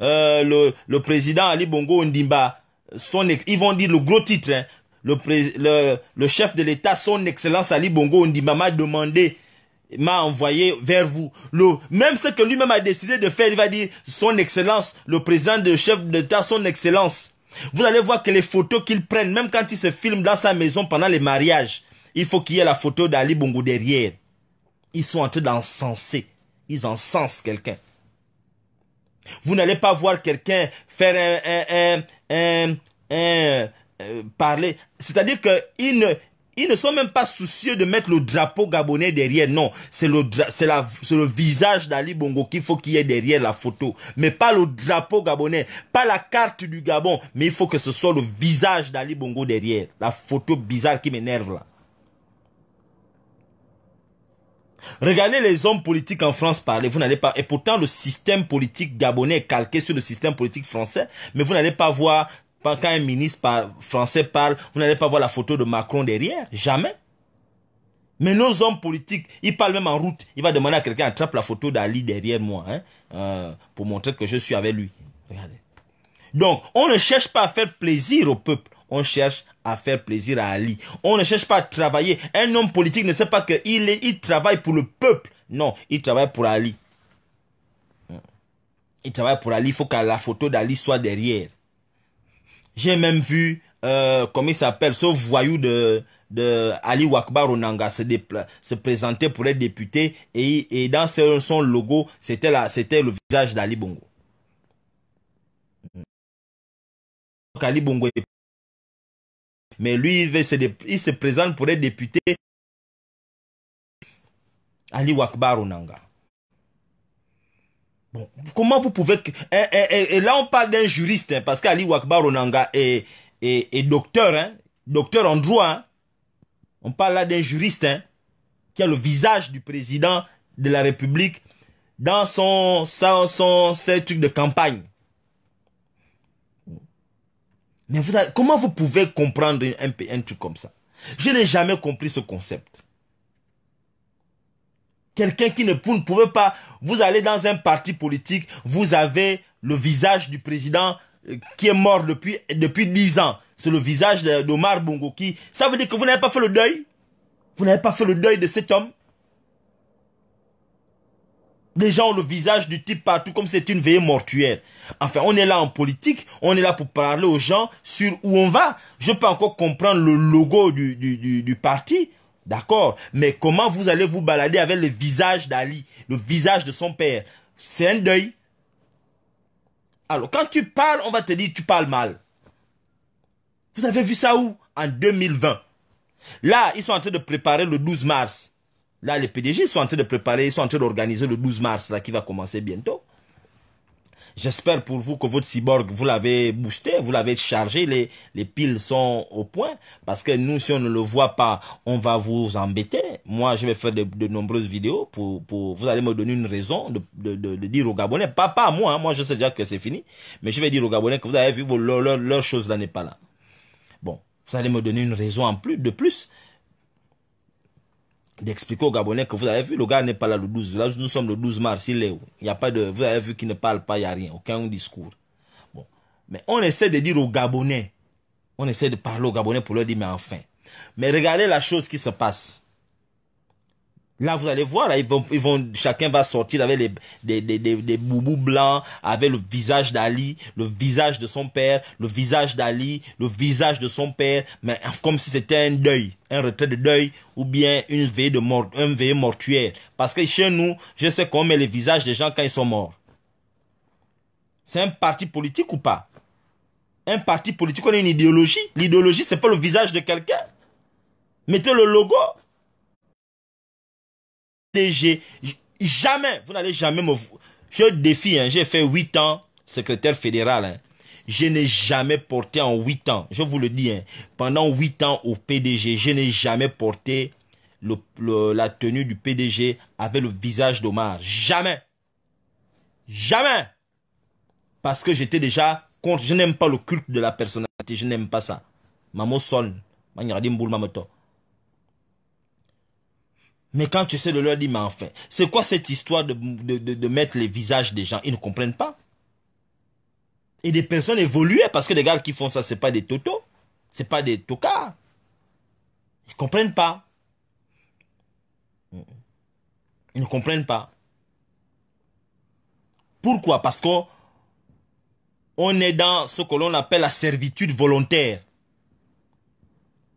le, président Ali Bongo Ondimba son, ils vont dire le gros titre, hein. le, chef de l'État, son excellence Ali Bongo Ondimba m'a demandé, m'a envoyé vers vous. Le, même ce que lui-même a décidé de faire, il va dire son excellence, le président de chef d'État, son excellence. Vous allez voir que les photos qu'ils prennent, même quand ils se filment dans sa maison pendant les mariages, il faut qu'il y ait la photo d'Ali Bongo derrière. Ils sont en train d'encenser. Ils encensent quelqu'un. Vous n'allez pas voir quelqu'un faire un, un, un, un euh, parler. C'est-à-dire qu'ils ne, ils ne sont même pas soucieux de mettre le drapeau gabonais derrière. Non, c'est le, c'est la, c'est le visage d'Ali Bongo qu'il faut qu'il y ait derrière la photo. Mais pas le drapeau gabonais, pas la carte du Gabon. Mais il faut que ce soit le visage d'Ali Bongo derrière. La photo bizarre qui m'énerve là. Regardez les hommes politiques en France parler, vous n'allez pas, et pourtant le système politique gabonais est calqué sur le système politique français, mais vous n'allez pas voir, quand un ministre français parle, vous n'allez pas voir la photo de Macron derrière, jamais. Mais nos hommes politiques, ils parlent même en route. Il va demander à quelqu'un attrape la photo d'Ali derrière moi, hein, euh, pour montrer que je suis avec lui. Donc, on ne cherche pas à faire plaisir au peuple. On cherche à faire plaisir à Ali. On ne cherche pas à travailler. Un homme politique ne sait pas qu'il il travaille pour le peuple. Non, il travaille pour Ali. Il travaille pour Ali. Il faut que la photo d'Ali soit derrière. J'ai même vu, euh, comment il s'appelle, ce voyou de, de Ali Wakbar Onanga se, se présenter pour être député et, et dans son logo, c'était c'était le visage d'Ali Bongo. Ali Bongo mais lui il, se, présente pour être député Ali Wakbar Onanga. Bon, comment vous pouvez... Et, là, on parle d'un juriste, hein, parce qu'Ali Wakbar Onanga est, est, docteur, hein, docteur en droit. Hein. On parle là d'un juriste qui a le visage du président de la République dans son, son, son ses trucs de campagne. Mais comment vous pouvez comprendre un, un truc comme ça? Je n'ai jamais compris ce concept. Quelqu'un qui ne, vous ne pouvez pas, vous allez dans un parti politique, vous avez le visage du président euh, qui est mort depuis, depuis 10 ans. C'est le visage d'Omar Bongo qui, ça veut dire que vous n'avez pas fait le deuil? Vous n'avez pas fait le deuil de cet homme? Les gens ont le visage du type partout comme c'est une veillée mortuaire. Enfin, on est là en politique, on est là pour parler aux gens sur où on va. Je peux encore comprendre le logo du, du, du, du parti, D'accord Mais comment vous allez vous balader avec le visage d'Ali, le visage de son père? C'est un deuil. Alors, quand tu parles, on va te dire tu parles mal. Vous avez vu ça où? En 2020. Là, ils sont en train de préparer le 12 mars. Là, les PDG sont en train de préparer, ils sont en train d'organiser le 12 mars, là, qui va commencer bientôt. J'espère pour vous que votre cyborg, vous l'avez boosté, vous l'avez chargé, les, les piles sont au point. Parce que nous, si on ne le voit pas, on va vous embêter. Moi, je vais faire de, nombreuses vidéos pour, pour, vous allez me donner une raison de, de, de, dire aux Gabonais, pas, pas moi, hein. moi je sais déjà que c'est fini, mais je vais dire aux Gabonais que vous avez vu, leur, leur, leur chose là n'est pas là. Bon, vous allez me donner une raison en plus, de plus d'expliquer aux Gabonais que vous avez vu, le gars n'est pas là le 12. Là, nous sommes le 12 mars, il est où? Il a pas de, vous avez vu qu'il ne parle pas, il n'y a rien, aucun discours. Bon. Mais on essaie de dire aux Gabonais, on essaie de parler aux Gabonais pour leur dire, mais enfin. Mais regardez la chose qui se passe. Là, vous allez voir, là, ils vont, ils vont, chacun va sortir avec des, des, des, des boubous blancs, avec le visage d'Ali, le visage de son père, le visage d'Ali, le visage de son père, mais comme si c'était un deuil, un retrait de deuil, ou bien une veille de mort, un veille mortuaire. Parce que chez nous, je sais qu'on met les visages des gens quand ils sont morts. C'est un parti politique ou pas? Un parti politique, on a une idéologie. L'idéologie, c'est pas le visage de quelqu'un. Mettez le logo, jamais, vous n'allez jamais me... Je défie, hein, j'ai fait 8 ans secrétaire fédéral. Hein. Je n'ai jamais porté en 8 ans, je vous le dis, hein, pendant 8 ans au PDG, je n'ai jamais porté le, la tenue du PDG avec le visage d'Omar. Jamais. Jamais. Parce que j'étais déjà contre, je n'aime pas le culte de la personnalité, je n'aime pas ça. Mamo sol. Mais quand tu sais de leur dire, mais enfin, c'est quoi cette histoire de, mettre les visages des gens? Ils ne comprennent pas. Et des personnes évoluées, parce que les gars qui font ça, c'est pas des totos, c'est pas des tocards. Ils comprennent pas. Ils ne comprennent pas. Pourquoi? Parce qu'on on est dans ce que l'on appelle la servitude volontaire.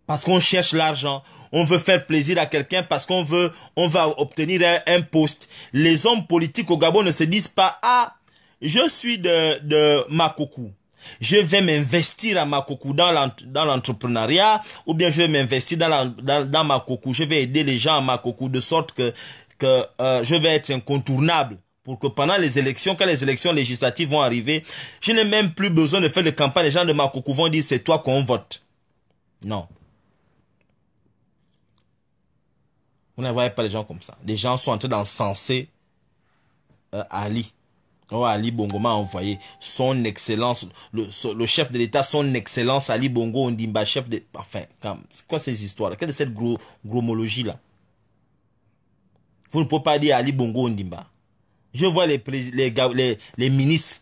Parce qu'on cherche l'argent, on veut faire plaisir à quelqu'un parce qu'on veut, on va obtenir un, poste. Les hommes politiques au Gabon ne se disent pas, ah, je suis de, de Makoku. Je vais m'investir à Makoku dans l'entrepreneuriat ou bien je vais m'investir dans, la, dans, dans Makoku. Je vais aider les gens à Makoku de sorte que, que euh, je vais être incontournable pour que pendant les élections, quand les élections législatives vont arriver, je n'ai même plus besoin de faire de campagne. Les gens de Makoku vont dire c'est toi qu'on vote. Non. Vous ne voyez pas les gens comme ça. Les gens sont en train d'encenser euh, Ali. Oh, Ali Bongo m'a envoyé son excellence, le, chef de l'État, son excellence Ali Bongo Ondimba, chef de... Enfin, c'est quoi ces histoires Quelle est cette gros, gromologie là Vous ne pouvez pas dire Ali Bongo Ondimba. Je vois les, les, les, ministres.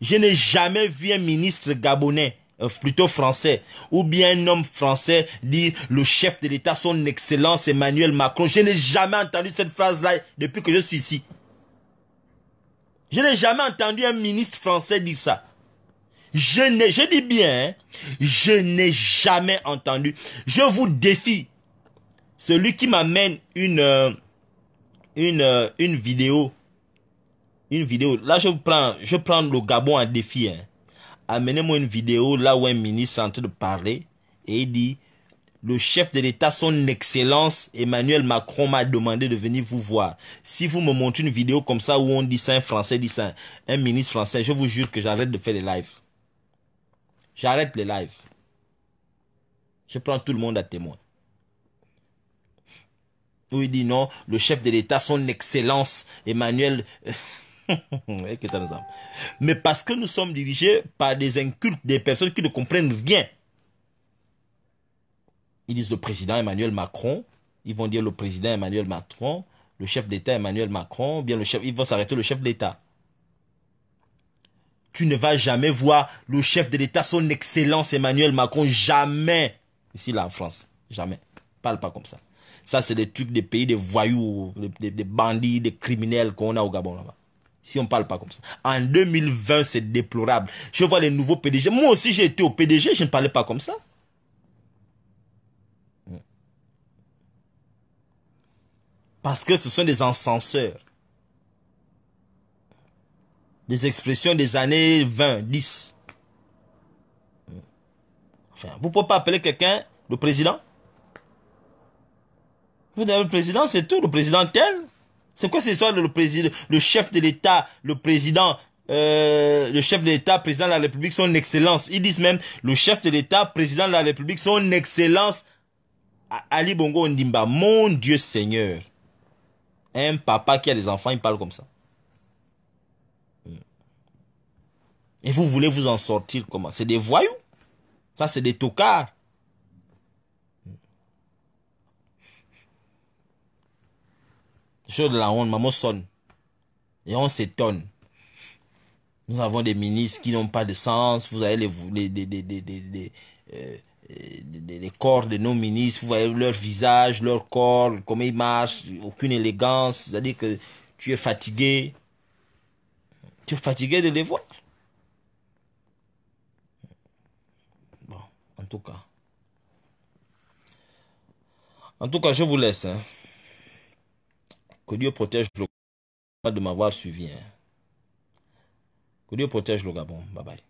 Je n'ai jamais vu un ministre gabonais, plutôt français, ou bien un homme français dire le chef de l'État, son excellence Emmanuel Macron. Je n'ai jamais entendu cette phrase-là depuis que je suis ici. Je n'ai jamais entendu un ministre français dire ça. Je n'ai, je dis bien, hein, je n'ai jamais entendu. Je vous défie. Celui qui m'amène une, euh, une, euh, une vidéo, une vidéo. Là, je prends, je prends le Gabon en défi. Hein. Amenez-moi une vidéo là où un ministre est en train de parler et il dit le chef de l'État, son Excellence Emmanuel Macron m'a demandé de venir vous voir. Si vous me montrez une vidéo comme ça où on dit ça, un Français dit ça, un ministre français, je vous jure que j'arrête de faire les lives. J'arrête les lives. Je prends tout le monde à témoin. Où il dit non, le chef de l'État, son Excellence Emmanuel... Mais parce que nous sommes dirigés par des incultes, des personnes qui ne comprennent rien. Ils disent le président Emmanuel Macron. Ils vont dire le président Emmanuel Macron, le chef d'État Emmanuel Macron, bien le chef, ils vont s'arrêter le chef d'État. Tu ne vas jamais voir le chef de l'État, son excellence Emmanuel Macron, jamais. Ici, là, en France. Jamais. Parle pas comme ça. Ça, c'est des trucs des pays des voyous, des bandits, des criminels qu'on a au Gabon là-bas. Si on parle pas comme ça. En 2020, c'est déplorable. Je vois les nouveaux PDG. Moi aussi, j'ai été au PDG, je ne parlais pas comme ça. Parce que ce sont des encenseurs. Des expressions des années 20, 10. Enfin, vous ne pouvez pas appeler quelqu'un le président? Vous avez le président, c'est tout, le président tel. C'est quoi cette histoire de le président, le chef de l'État, le président, euh, le chef de l'État, président de la République, son excellence? Ils disent même le chef de l'État, président de la République, son excellence Ali Bongo Ndimba. Mon Dieu Seigneur. Un papa qui a des enfants, il parle comme ça. Hmm. Et vous voulez vous en sortir comment? C'est des voyous? Ça, c'est des tocards. Chose de la honte, maman sonne. Et on s'étonne. Nous avons des ministres qui n'ont pas de sens. Vous avez les, les, les, les euh, les, corps de nos ministres, vous voyez leur visage, leur corps, comment ils marchent, aucune élégance, c'est-à-dire que tu es fatigué. Tu es fatigué de les voir. Bon, en tout cas. En tout cas, je vous laisse. Hein. Que Dieu protège le Gabon de m'avoir suivi. Hein. Que Dieu protège le Gabon. Bye bye.